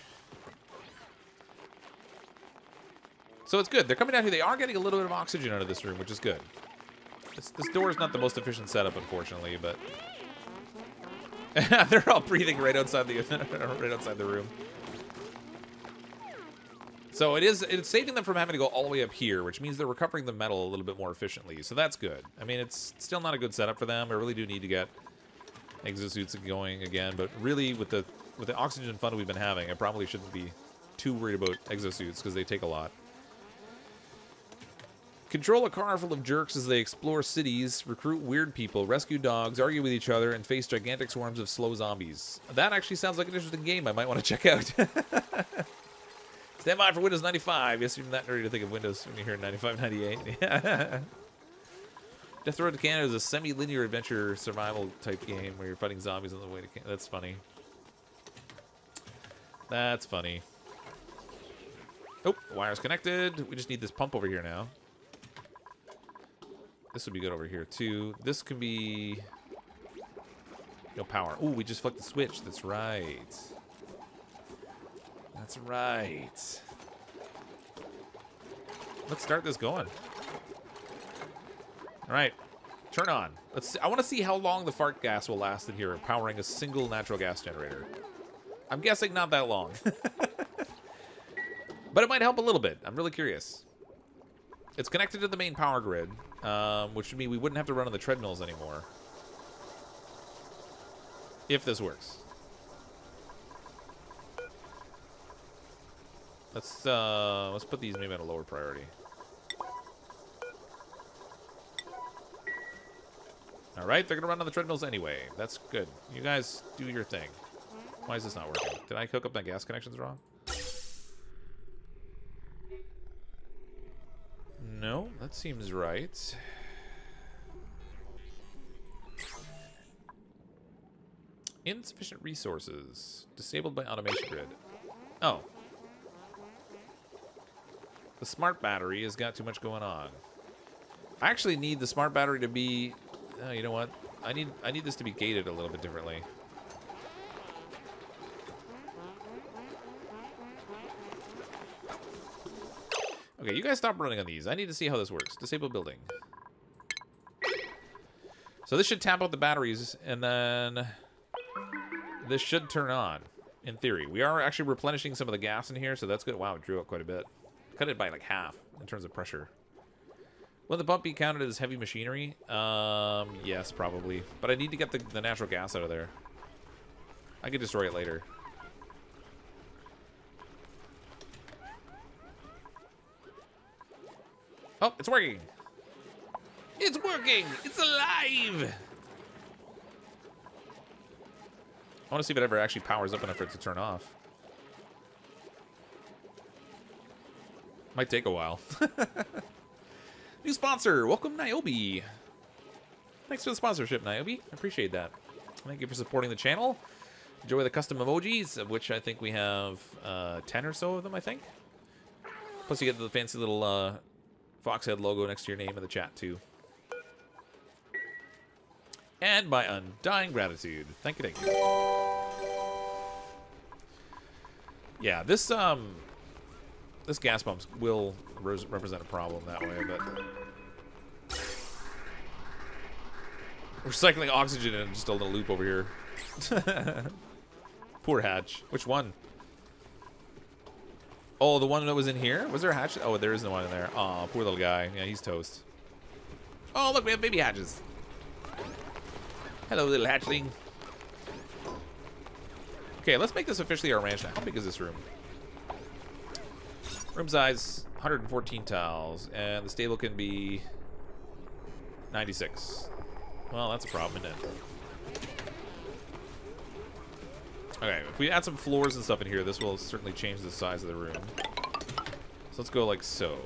So it's good. They're coming down here. They are getting a little bit of oxygen out of this room, which is good. This, this door is not the most efficient setup, unfortunately, but they're all breathing right outside the right outside the room. So it is it's saving them from having to go all the way up here, which means they're recovering the metal a little bit more efficiently. So that's good. I mean, it's still not a good setup for them. I really do need to get exosuits going again, but really with the with the oxygen fund we've been having, I probably shouldn't be too worried about exosuits because they take a lot. Control a car full of jerks as they explore cities, recruit weird people, rescue dogs, argue with each other, and face gigantic swarms of slow zombies. That actually sounds like an interesting game I might want to check out. Stand by for Windows 95. Yes, you're not ready to think of Windows when you hear 95, 98. Death Road to Canada is a semi-linear adventure survival type game where you're fighting zombies on the way to Canada. That's funny. That's funny. Oh, wire's connected. We just need this pump over here now. This would be good over here, too. This could be... No power. Oh, we just flicked the switch. That's right. That's right. Let's start this going. All right. Turn on. Let's. See. I want to see how long the fart gas will last in here, powering a single natural gas generator. I'm guessing not that long. but it might help a little bit. I'm really curious. It's connected to the main power grid, um, which would mean we wouldn't have to run on the treadmills anymore. If this works. Let's uh, let's put these maybe at a lower priority. All right, they're gonna run on the treadmills anyway. That's good. You guys do your thing. Why is this not working? Did I hook up my gas connections wrong? No, that seems right. Insufficient resources. Disabled by automation grid. Oh. The smart battery has got too much going on. I actually need the smart battery to be... Oh, you know what? I need I need this to be gated a little bit differently. Okay, you guys stop running on these. I need to see how this works. Disable building. So this should tap out the batteries, and then this should turn on, in theory. We are actually replenishing some of the gas in here, so that's good. Wow, it drew up quite a bit. Cut it by like half in terms of pressure. Will the pump be counted as heavy machinery? Um, yes, probably. But I need to get the, the natural gas out of there. I could destroy it later. Oh, it's working. It's working. It's alive. I want to see if it ever actually powers up enough for it to turn off. Might take a while. New sponsor. Welcome, Niobe. Thanks for the sponsorship, Niobe. I appreciate that. Thank you for supporting the channel. Enjoy the custom emojis, of which I think we have uh, 10 or so of them, I think. Plus, you get the fancy little uh, Foxhead logo next to your name in the chat, too. And my undying gratitude. Thank you, thank you. Yeah, this um, this gas pumps will represent a problem that way, but we're cycling oxygen in just a little loop over here. Poor hatch. Which one? Oh, the one that was in here? Was there a hatch? Oh, there is no one in there. Oh, poor little guy. Yeah, he's toast. Oh, look, we have baby hatches. Hello, little hatchling. Okay, let's make this officially our ranch now. How big is this room? Room size, 114 tiles, and the stable can be 96. Well, that's a problem, isn't it? Okay, if we add some floors and stuff in here, this will certainly change the size of the room. So let's go like so.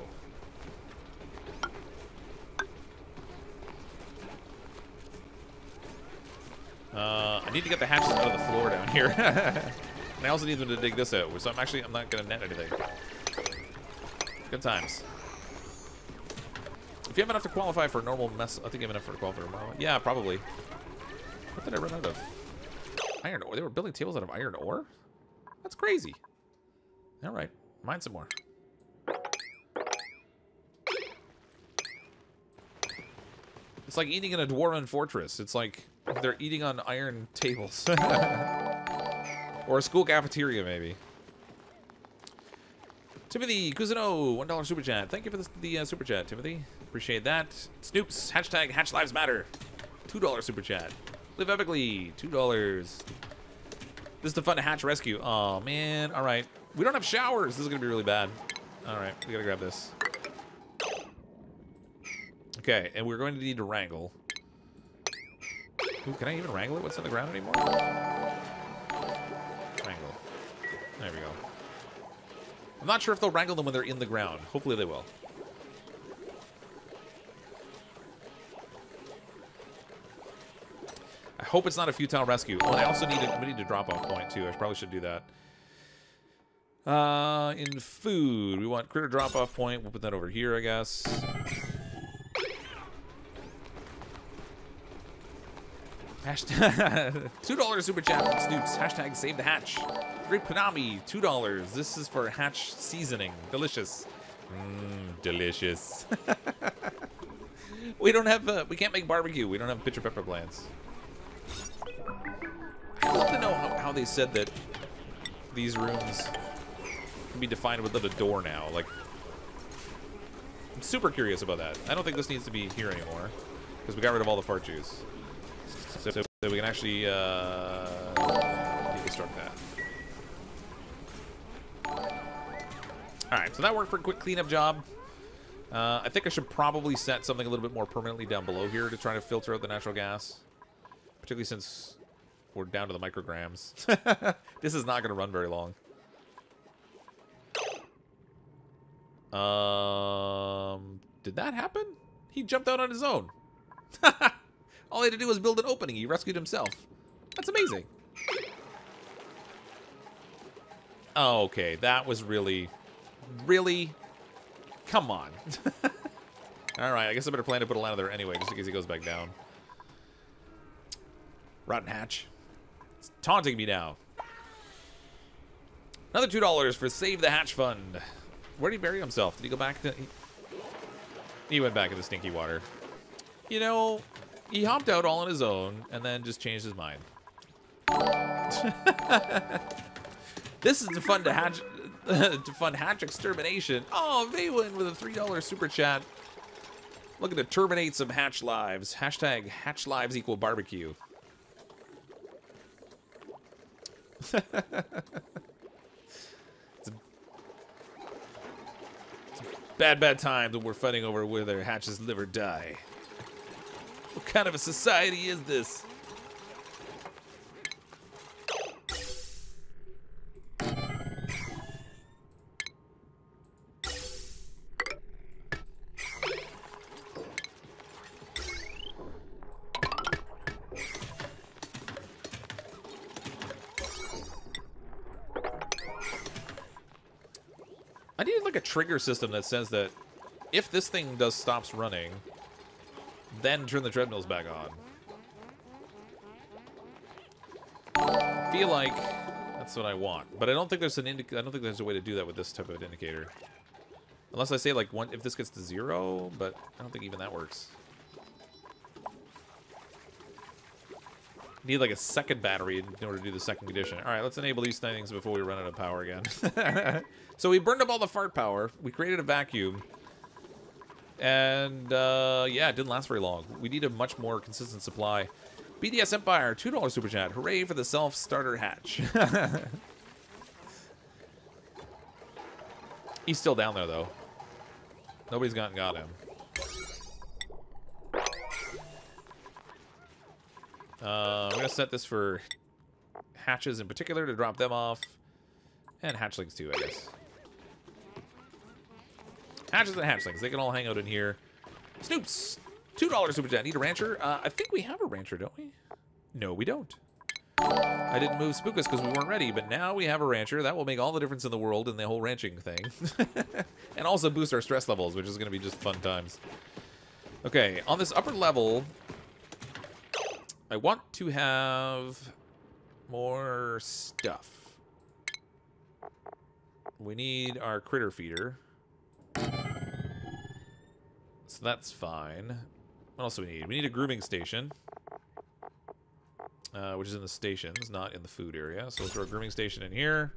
Uh, I need to get the hatches out of the floor down here. and I also need them to dig this out, so I'm actually, I'm not going to net anything. Good times. If you have enough to qualify for normal mess, I think you have enough for qualify for normal. Yeah, probably. What did I run out of? Iron ore. They were building tables out of iron ore? That's crazy. All right. Mine some more. It's like eating in a dwarven fortress. It's like they're eating on iron tables. or a school cafeteria, maybe. Timothy Cousineau, $1 super chat. Thank you for the, the uh, super chat, Timothy. Appreciate that. Snoops, hashtag Hatch Lives Matter. $2 super chat. Live epically, $2. This is the fun hatch rescue. Oh, man. All right. We don't have showers. This is going to be really bad. All right. We got to grab this. Okay, and we're going to need to wrangle. Ooh, can I even wrangle it? What's on the ground anymore? Wrangle. There we go. I'm not sure if they'll wrangle them when they're in the ground. Hopefully they will. I hope it's not a futile rescue. Oh, and I also need a, we need a drop-off point, too. I probably should do that. Uh, in food, we want critter drop-off point. We'll put that over here, I guess. Hashtag two dollars super chat from Snoops. Hashtag save the hatch. Great Panami, two dollars. This is for hatch seasoning. Delicious. Mmm, delicious. we don't have. Uh, we can't make barbecue. We don't have Pincha Pepper plants. I'd love to know how, how they said that these rooms can be defined without a door now. Like, I'm super curious about that. I don't think this needs to be here anymore because we got rid of all the fart juice. So, so, we can actually uh, deconstruct that. Alright, so that worked for a quick cleanup job. Uh, I think I should probably set something a little bit more permanently down below here to try to filter out the natural gas. Particularly since we're down to the micrograms. this is not going to run very long. Um, did that happen? He jumped out on his own. All he had to do was build an opening. He rescued himself. That's amazing. Oh, okay. That was really... Really? Come on. Alright, I guess I better plan to put a ladder there anyway, just in case he goes back down. Rotten Hatch. It's taunting me now. Another $2 for Save the Hatch Fund. Where did he bury himself? Did he go back to... He, went back in the stinky water. You know, he hopped out all on his own and then just changed his mind. this is the fun to hatch... to fund hatch extermination. Oh, they win with a $3 super chat. Looking to terminate some hatch lives. Hashtag hatch lives equal barbecue. It's, a, it's a bad, bad times when we're fighting over whether hatches live or die. What kind of a society is this? Trigger system that says that if this thing does stops running, then turn the treadmills back on. Feel like that's what I want, but I don't think there's an indic I don't think there's a way to do that with this type of indicator. Unless I say like one if this gets to zero, but I don't think even that works. Need like a second battery in order to do the second condition. All right, let's enable these things before we run out of power again. So we burned up all the fart power. We created a vacuum. And, uh, yeah, it didn't last very long. We need a much more consistent supply. BDS Empire, $2 super chat. Hooray for the self-starter hatch. He's still down there, though. Nobody's gotten got him. Uh, I'm going to set this for hatches in particular to drop them off. And hatchlings too, I guess. Hatches and hatchlings. They can all hang out in here. Snoops. $2 super chat. Need a rancher? Uh, I think we have a rancher, don't we? No, we don't. I didn't move Spookus because we weren't ready, but now we have a rancher. That will make all the difference in the world in the whole ranching thing. and also boost our stress levels, which is going to be just fun times. Okay, on this upper level, I want to have more stuff. We need our critter feeder. So that's fine. What else do we need? We need a grooming station. Uh, which is in the stations, not in the food area. So let's throw a grooming station in here.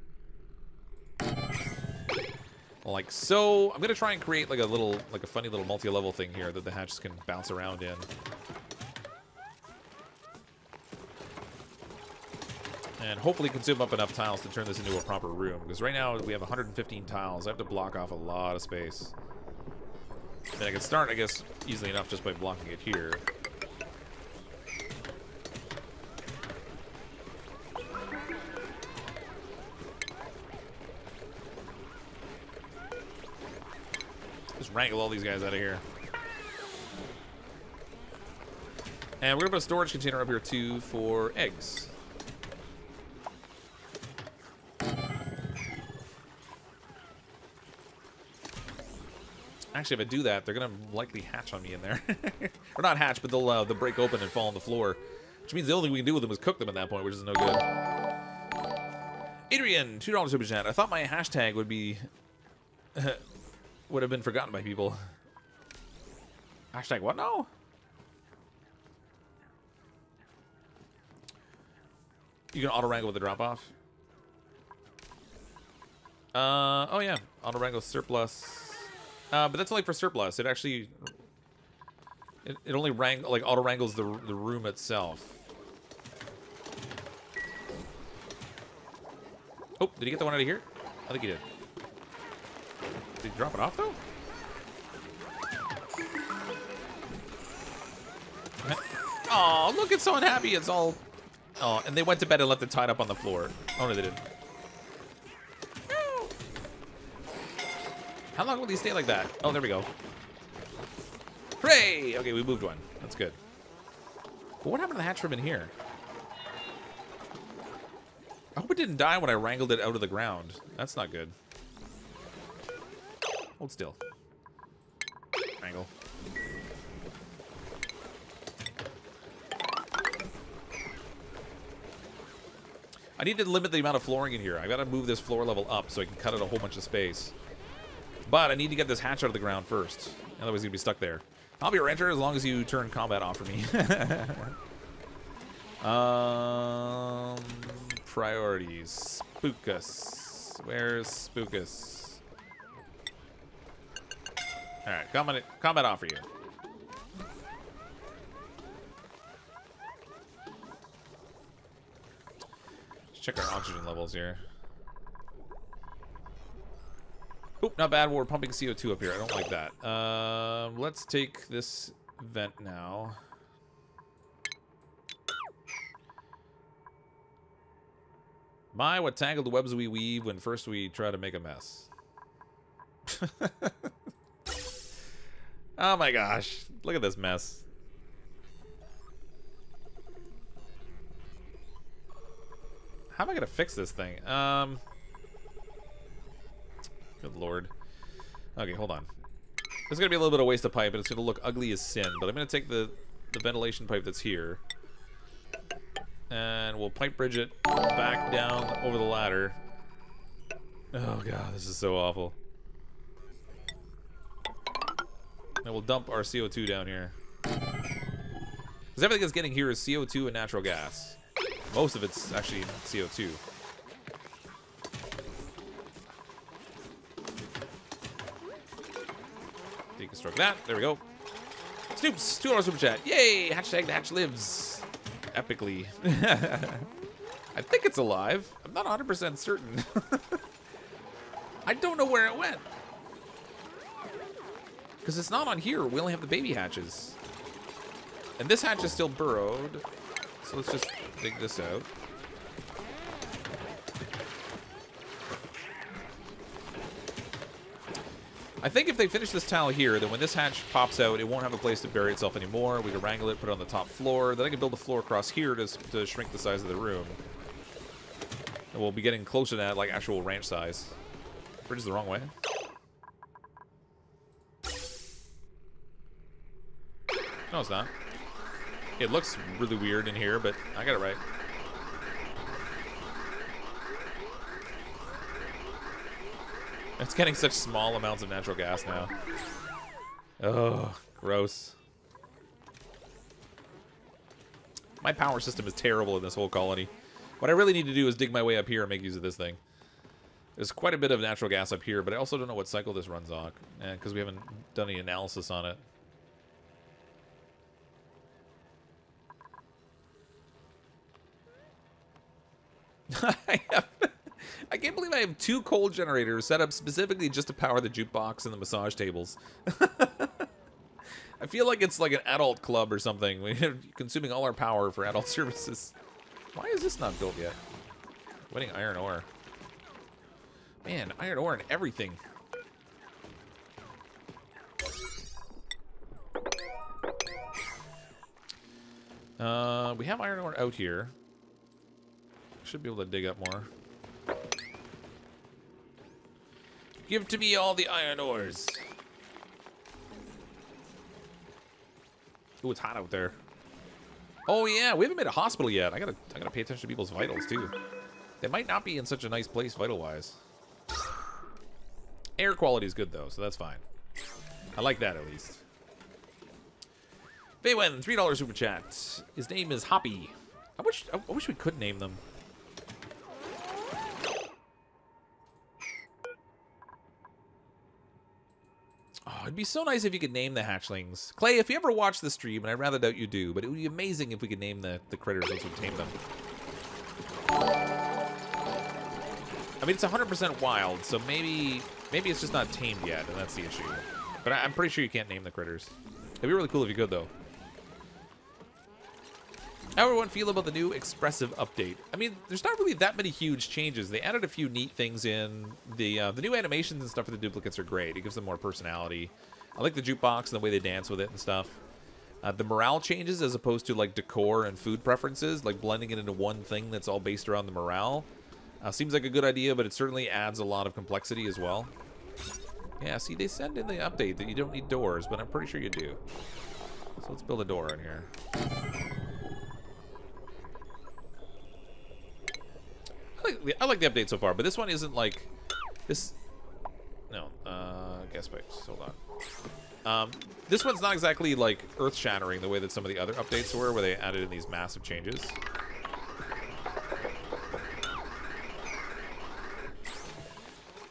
Like so. I'm going to try and create like a little, like a funny little multi-level thing here that the hatches can bounce around in. And hopefully consume up enough tiles to turn this into a proper room. Because right now we have 115 tiles. I have to block off a lot of space. Mean, I can start, I guess, easily enough just by blocking it here. Just wrangle all these guys out of here. And we're to put a storage container up here, too, for eggs. Actually, if I do that, they're going to likely hatch on me in there. or not hatch, but they'll, uh, they'll break open and fall on the floor. Which means the only thing we can do with them is cook them at that point, which is no good. Adrian, $2 super chat. I thought my hashtag would be... would have been forgotten by people. Hashtag what now? You can auto-wrangle with the drop-off? Uh, oh yeah, auto-wrangle surplus uh, but that's only for surplus. It actually... It, it only rang like auto-wrangles the, the room itself. Oh, did he get the one out of here? I think he did. Did he drop it off, though? Oh, look, it's so unhappy. It's all... Oh, and they went to bed and left it tied up on the floor. Oh, no, they didn't. How long will he stay like that? Oh, there we go. Hooray! Okay, we moved one. That's good. But what happened to the hatch from in here? I hope it didn't die when I wrangled it out of the ground. That's not good. Hold still. Wrangle. I need to limit the amount of flooring in here. I gotta move this floor level up so I can cut out a whole bunch of space. But I need to get this hatch out of the ground first. Otherwise, to be stuck there. I'll be a rancher as long as you turn combat off for me. um, priorities. Spookus. Where's Spookus? Alright, combat, combat off for you. Let's check our oxygen levels here. Oop, not bad. We're pumping CO2 up here. I don't like that. Um, let's take this vent now. My, what tangled webs we weave when first we try to make a mess. oh my gosh. Look at this mess. How am I going to fix this thing? Um... Good lord. Okay, hold on. It's going to be a little bit of waste of pipe, and it's to look ugly as sin, but I'm going to take the, the ventilation pipe that's here, and we'll pipe bridge it back down over the ladder. Oh god, this is so awful. And we'll dump our CO2 down here. Because everything that's getting here is CO2 and natural gas. Most of it's actually CO2. Deconstruct that. There we go. Snoops, $2 super chat. Yay! Hashtag the hatch lives. Epically. I think it's alive. I'm not 100% certain. I don't know where it went. Because it's not on here. We only have the baby hatches. And this hatch is still burrowed. So let's just dig this out. I think if they finish this tile here, then when this hatch pops out, it won't have a place to bury itself anymore. We can wrangle it, put it on the top floor. Then I can build a floor across here to, to shrink the size of the room. And we'll be getting closer to that, like, actual ranch size. Bridge is the wrong way. No, it's not. It looks really weird in here, but I got it right. It's getting such small amounts of natural gas now. Oh, gross. My power system is terrible in this whole colony. What I really need to do is dig my way up here and make use of this thing. There's quite a bit of natural gas up here, but I also don't know what cycle this runs on, because eh, we haven't done any analysis on it. I have I can't believe I have two coal generators set up specifically just to power the jukebox and the massage tables. I feel like it's like an adult club or something. We're consuming all our power for adult services. Why is this not built yet? Winning iron ore. Man, iron ore and everything. Uh, we have iron ore out here. Should be able to dig up more. Give to me all the iron ores. Ooh, it's hot out there. Oh yeah, we haven't made a hospital yet. I gotta, I gotta pay attention to people's vitals too. They might not be in such a nice place vital-wise. Air quality is good though, so that's fine. I like that at least. Baywen, $3 super chat. His name is Hoppy. I wish I wish we could name them. Oh, it'd be so nice if you could name the hatchlings. Klei, if you ever watch the stream, and I rather doubt you do, but it would be amazing if we could name the, the critters once we tame them. I mean, it's 100% wild, so maybe maybe it's just not tamed yet, and that's the issue. But I, I'm pretty sure you can't name the critters. It'd be really cool if you could, though. How everyone feel about the new expressive update? I mean, there's not really that many huge changes. They added a few neat things in. The uh, the new animations and stuff for the duplicants are great. It gives them more personality. I like the jukebox and the way they dance with it and stuff. Uh, the morale changes as opposed to like decor and food preferences, like blending it into one thing that's all based around the morale. Uh, seems like a good idea, but it certainly adds a lot of complexity as well. Yeah, see, they send in the update that you don't need doors, but I'm pretty sure you do. So let's build a door in here. Like I like the update so far, but this one isn't like this. No, uh, gas pipes. Hold on. Um, this one's not exactly like earth-shattering the way that some of the other updates were, where they added in these massive changes.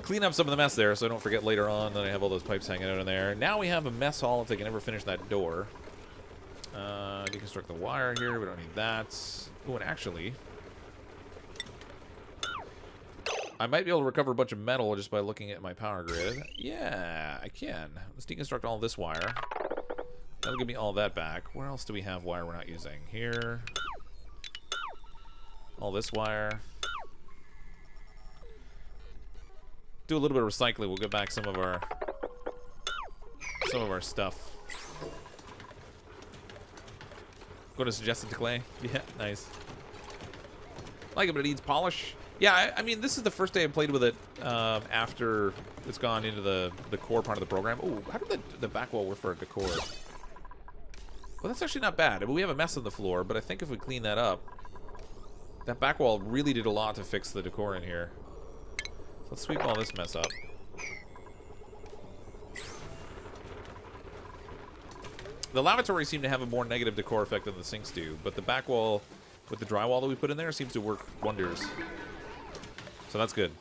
Clean up some of the mess there so I don't forget later on that I have all those pipes hanging out in there. Now we have a mess hall if they can ever finish that door. Uh, deconstruct the wire here. We don't need that. Oh, and actually... I might be able to recover a bunch of metal just by looking at my power grid. Yeah, I can. Let's deconstruct all this wire. That'll give me all that back. Where else do we have wire we're not using? Here. All this wire. Do a little bit of recycling. We'll get back some of our some of our stuff. Going to suggest it to Klei. Yeah, nice. Like it, but it needs polish. Yeah, I, I, mean, this is the first day I played with it um, after it's gone into the, the core part of the program. Oh, how did the, the back wall work for decor? Well, that's actually not bad. I mean, we have a mess on the floor, but I think if we clean that up, that back wall really did a lot to fix the decor in here. So let's sweep all this mess up. The lavatory seem to have a more negative decor effect than the sinks do, but the back wall with the drywall that we put in there seems to work wonders. So that's good.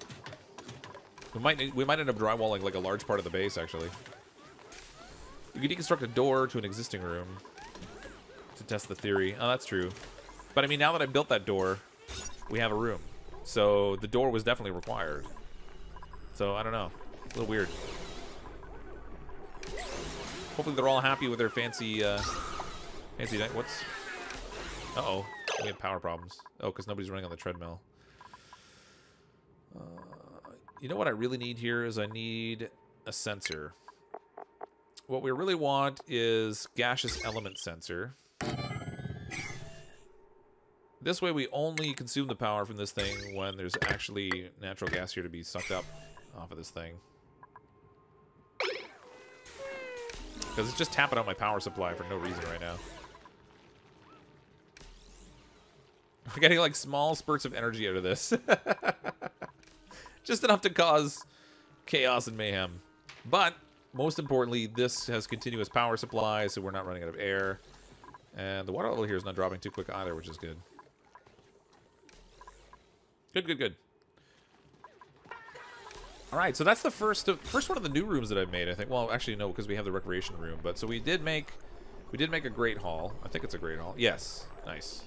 We might we might end up drywalling like a large part of the base actually. You can deconstruct a door to an existing room to test the theory. Oh, that's true. But I mean, now that I built that door, we have a room. So the door was definitely required. So I don't know. A little weird. Hopefully they're all happy with their fancy, uh, fancy night. What's? Uh oh, we have power problems. Oh, because nobody's running on the treadmill. You know what I really need here is I need a sensor. What we really want is gaseous element sensor. This way we only consume the power from this thing when there's actually natural gas here to be sucked up off of this thing. Because it's just tapping out my power supply for no reason right now. We're getting like small spurts of energy out of this. just enough to cause chaos and mayhem. But most importantly, this has continuous power supply, so we're not running out of air. And the water level here is not dropping too quick either, which is good. Good, good, good. All right, so that's the first of, first one of the new rooms that I've made. I think. Well, actually, no, because we have the recreation room. But so we did make, we did make a great hall. I think it's a great hall. Yes, nice.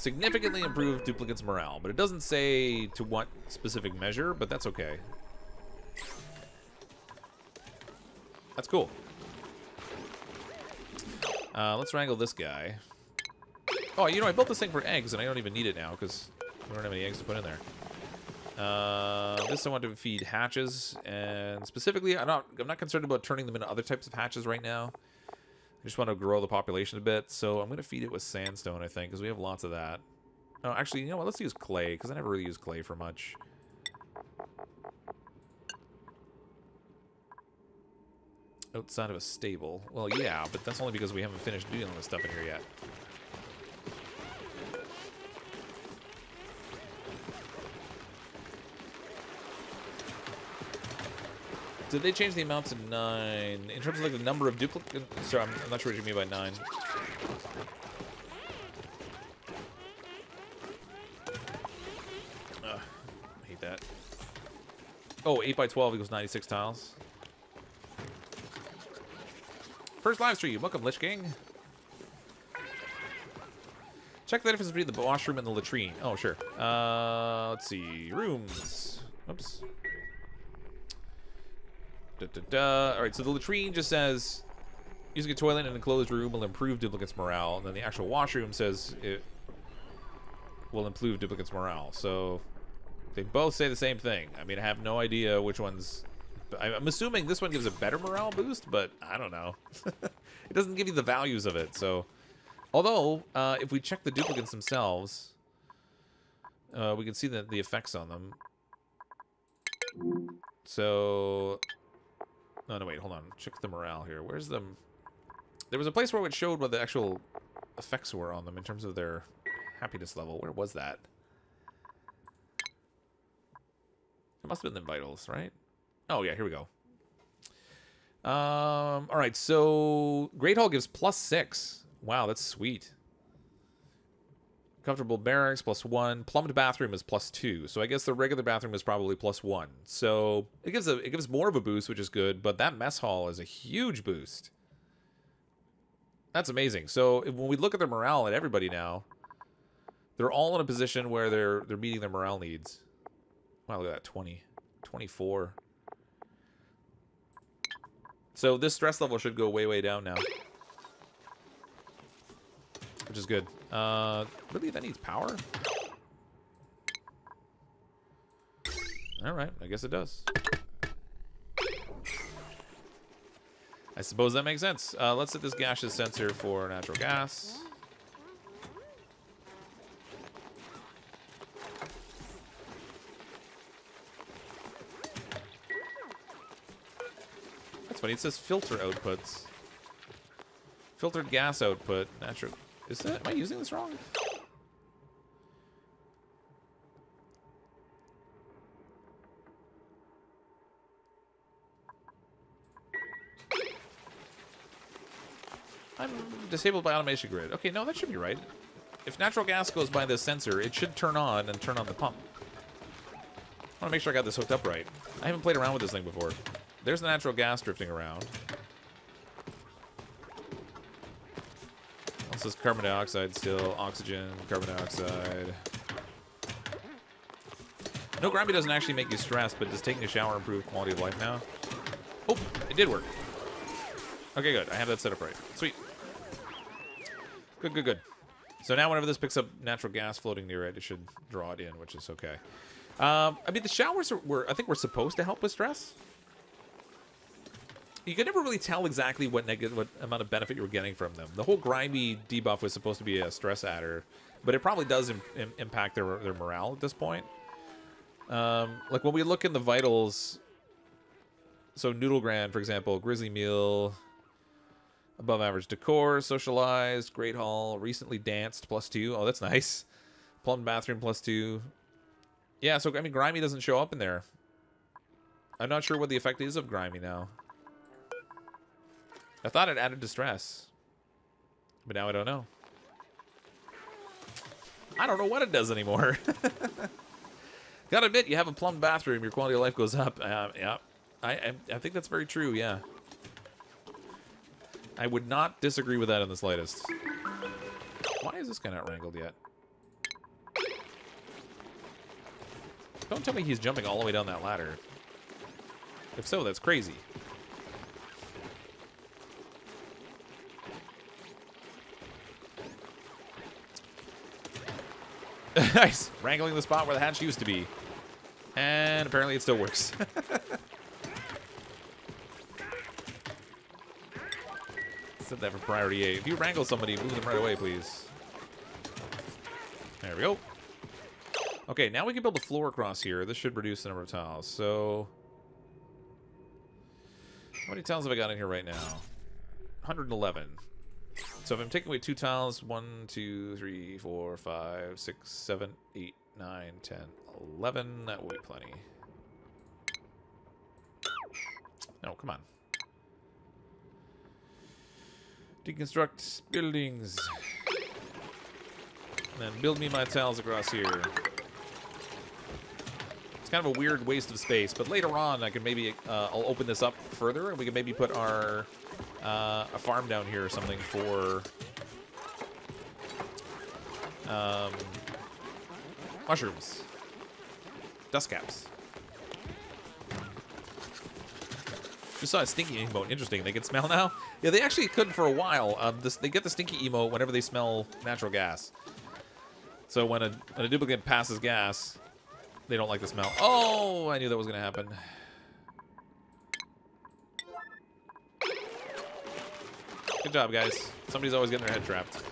Significantly improve duplicants morale, but it doesn't say to what specific measure, but that's okay. That's cool. Uh, let's wrangle this guy. Oh, you know, I built this thing for eggs, and I don't even need it now, because we don't have any eggs to put in there. Uh, this I want to feed hatches, and specifically, I'm not, I'm not concerned about turning them into other types of hatches right now. I just want to grow the population a bit, so I'm going to feed it with sandstone, I think, because we have lots of that. Oh, actually, you know what? Let's use clay, because I never really use clay for much. Outside of a stable. Well, yeah, but that's only because we haven't finished doing all this stuff in here yet. Did they change the amount to nine? In terms of like the number of duplicant? Sorry, I'm, I'm, not sure what you mean by nine. Ugh, I hate that. Oh, 8 by 12 equals 96 tiles. First live stream. Welcome, Lich King. Check the difference between the washroom and the latrine. Oh, sure. Uh, let's see. Rooms. Oops. Da, da, da. All right, so the latrine just says using a toilet in an enclosed room will improve duplicants' morale, and then the actual washroom says it will improve duplicants' morale. So they both say the same thing. I mean, I have no idea which one's. I'm assuming this one gives a better morale boost, but I don't know. it doesn't give you the values of it. So, although uh, if we check the duplicants themselves, uh, we can see the the effects on them. So no, no, wait, hold on. Check the morale here. Where's the... There was a place where it showed what the actual effects were on them in terms of their happiness level. Where was that? It must have been the vitals, right? Oh, yeah, here we go. Um, all right, so Great Hall gives plus six. Wow, that's sweet. Comfortable barracks plus one. Plumbed bathroom is plus two. So I guess the regular bathroom is probably plus one. So it gives a it gives more of a boost, which is good. But that mess hall is a huge boost. That's amazing. So when we look at their morale at everybody now, they're all in a position where they're they're meeting their morale needs. Wow, look at that 20, 24. So this stress level should go way way down now which is good. Uh, really, that needs power? All right, I guess it does. I suppose that makes sense. Uh, let's set this gaseous sensor for natural gas. That's funny. It says filter outputs. Filtered gas output, natural is that, am I using this wrong? I'm disabled by automation grid. Okay, no, that should be right. If natural gas goes by this sensor, it should turn on and turn on the pump. I want to make sure I got this hooked up right. I haven't played around with this thing before. There's the natural gas drifting around. This is carbon dioxide still, oxygen, carbon dioxide. No, Grimy doesn't actually make you stressed, but does taking a shower improve quality of life now? Oh, it did work. Okay, good. I have that set up right. Sweet. Good, good, good. So now whenever this picks up natural gas floating near it, it should draw it in, which is okay. Um, I mean, the showers were, I think, were supposed to help with stress you could never really tell exactly what negative, what amount of benefit you were getting from them. The whole grimy debuff was supposed to be a stress adder, but it probably does Im Im impact their their morale at this point. Um, like when we look in the vitals, so Noodle Grand, for example, Grisly Meal, above average decor, socialized, Great Hall, recently danced, plus two. Oh, that's nice. Plum bathroom, plus two. Yeah, so I mean, Grimy doesn't show up in there. I'm not sure what the effect is of Grimy now. I thought it added distress. But now I don't know. I don't know what it does anymore. Gotta admit, you have a plumbed bathroom, your quality of life goes up. Uh, yeah, I, I, I think that's very true, yeah. I would not disagree with that in the slightest. Why is this guy not wrangled yet? Don't tell me he's jumping all the way down that ladder. If so, that's crazy. nice. Wrangling the spot where the hatch used to be. And apparently it still works. Set that for priority A. If you wrangle somebody, move them right away, please. There we go. Okay, now we can build a floor across here. This should reduce the number of tiles. So, how many tiles have I got in here right now? 111. So if I'm taking away two tiles, one, two, three, four, five, six, seven, eight, nine, ten, eleven, that will be plenty. No, come on. Deconstruct buildings. And then build me my tiles across here. It's kind of a weird waste of space, but later on I can maybe, uh, I'll open this up further and we can maybe put our uh, a farm down here or something for um, mushrooms, dusk caps. Just saw a stinky emote. Interesting. They can smell now. Yeah, they actually couldn't for a while. Um, this, they get the stinky emote whenever they smell natural gas. So when a, when a duplicant passes gas, they don't like the smell. Oh, I knew that was going to happen. Good job, guys. Somebody's always getting their head trapped.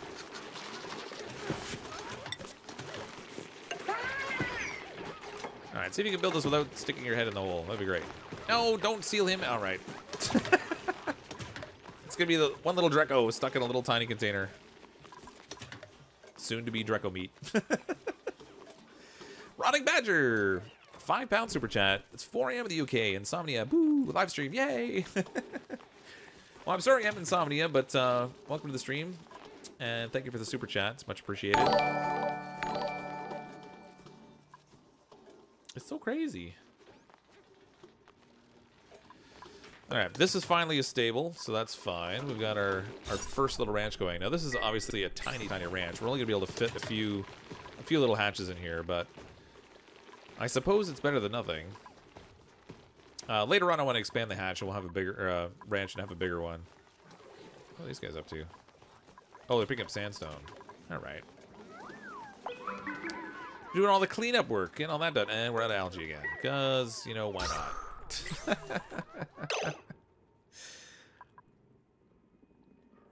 Alright, see if you can build this without sticking your head in the hole. That'd be great. No, don't seal him. Alright. it's gonna be the one little Drecko stuck in a little tiny container. Soon to be Drecko meat. Rotting Badger! five pound super chat. It's 4 a.m. in the UK. Insomnia, boo, live stream, yay! well, I'm sorry I'm Insomnia, but uh, welcome to the stream. And thank you for the super chat. It's much appreciated. It's so crazy. All right, this is finally a stable, so that's fine. We've got our, our first little ranch going. Now, this is obviously a tiny, tiny ranch. We're only going to be able to fit a few, a few little hatches in here, but I suppose it's better than nothing. Uh, later on, I want to expand the hatch, and we'll have a bigger uh, ranch and have a bigger one. What are these guys up to? Oh, they're picking up sandstone. All right. Doing all the cleanup work and all that done. And we're of algae again. Because, you know, why not?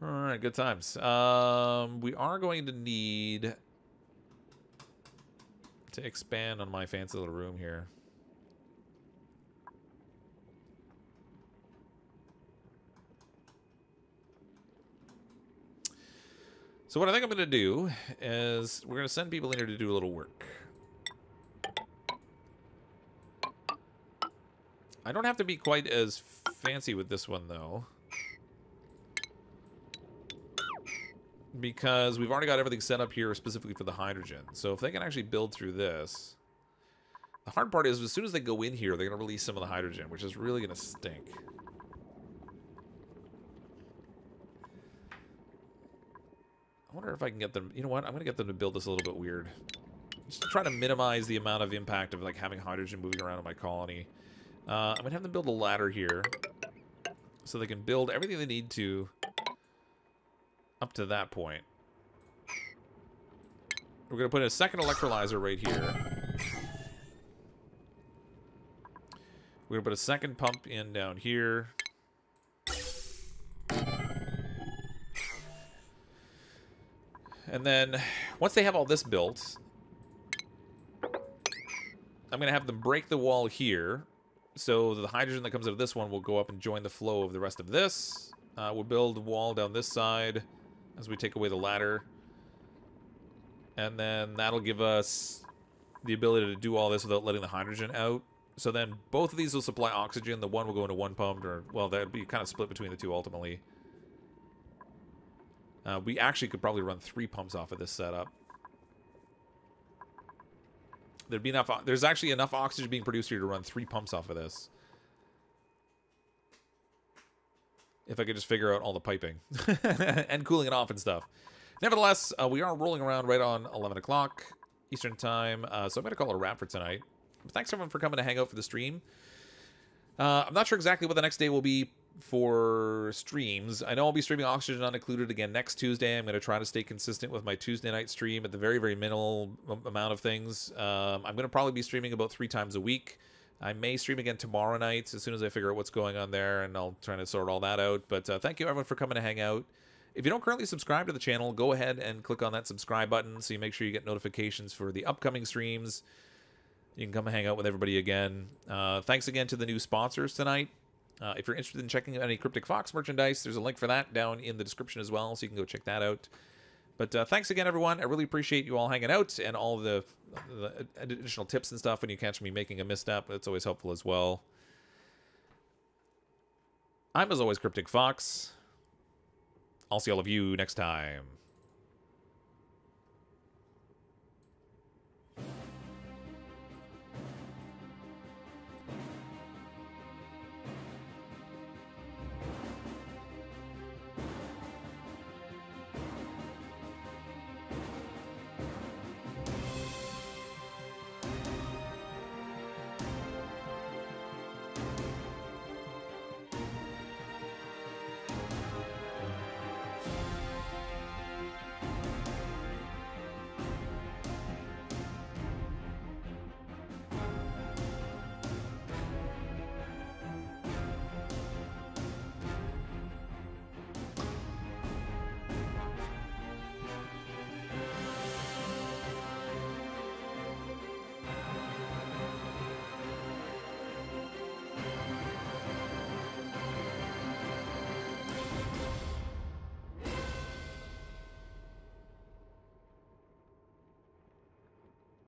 all right, good times. Um, we are going to need to expand on my fancy little room here. So what I think I'm going to do is we're going to send people in here to do a little work. I don't have to be quite as fancy with this one, though. Because we've already got everything set up here specifically for the hydrogen. So if they can actually build through this... The hard part is as soon as they go in here, they're going to release some of the hydrogen, which is really going to stink. Wonder if I can get them... You know what? I'm going to get them to build this a little bit weird. Just to try to minimize the amount of impact of like having hydrogen moving around in my colony. Uh, I'm going to have them build a ladder here. So they can build everything they need to up to that point. We're going to put in a second electrolyzer right here. We're going to put a second pump in down here. And then once they have all this built, I'm going to have them break the wall here. So the hydrogen that comes out of this one will go up and join the flow of the rest of this. Uh, we'll build a wall down this side as we take away the ladder. And then that'll give us the ability to do all this without letting the hydrogen out. So then both of these will supply oxygen. The one will go into one pump, or, well, that would be kind of split between the two ultimately. Uh, we actually could probably run three pumps off of this setup. There'd be enough. There's actually enough oxygen being produced here to run three pumps off of this. If I could just figure out all the piping and cooling it off and stuff. Nevertheless, uh, we are rolling around right on 11 o'clock Eastern time, uh, so I'm going to call it a wrap for tonight. Thanks everyone for coming to hang out for the stream. Uh, I'm not sure exactly what the next day will be for streams. I know I'll be streaming Oxygen Not Included again next Tuesday. I'm going to try to stay consistent with my Tuesday night stream at the very, very minimal amount of things. Um, I'm going to probably be streaming about three times a week. I may stream again tomorrow night as soon as I figure out what's going on there, and I'll try to sort all that out. But uh, thank you, everyone, for coming to hang out. If you don't currently subscribe to the channel, go ahead and click on that subscribe button so you make sure you get notifications for the upcoming streams. You can come hang out with everybody again. Uh, thanks again to the new sponsors tonight. Uh, if you're interested in checking out any Cryptic Fox merchandise, there's a link for that down in the description as well, so you can go check that out. But uh, thanks again, everyone. I really appreciate you all hanging out and all the, the additional tips and stuff when you catch me making a misstep. It's always helpful as well. I'm, as always, Cryptic Fox. I'll see all of you next time.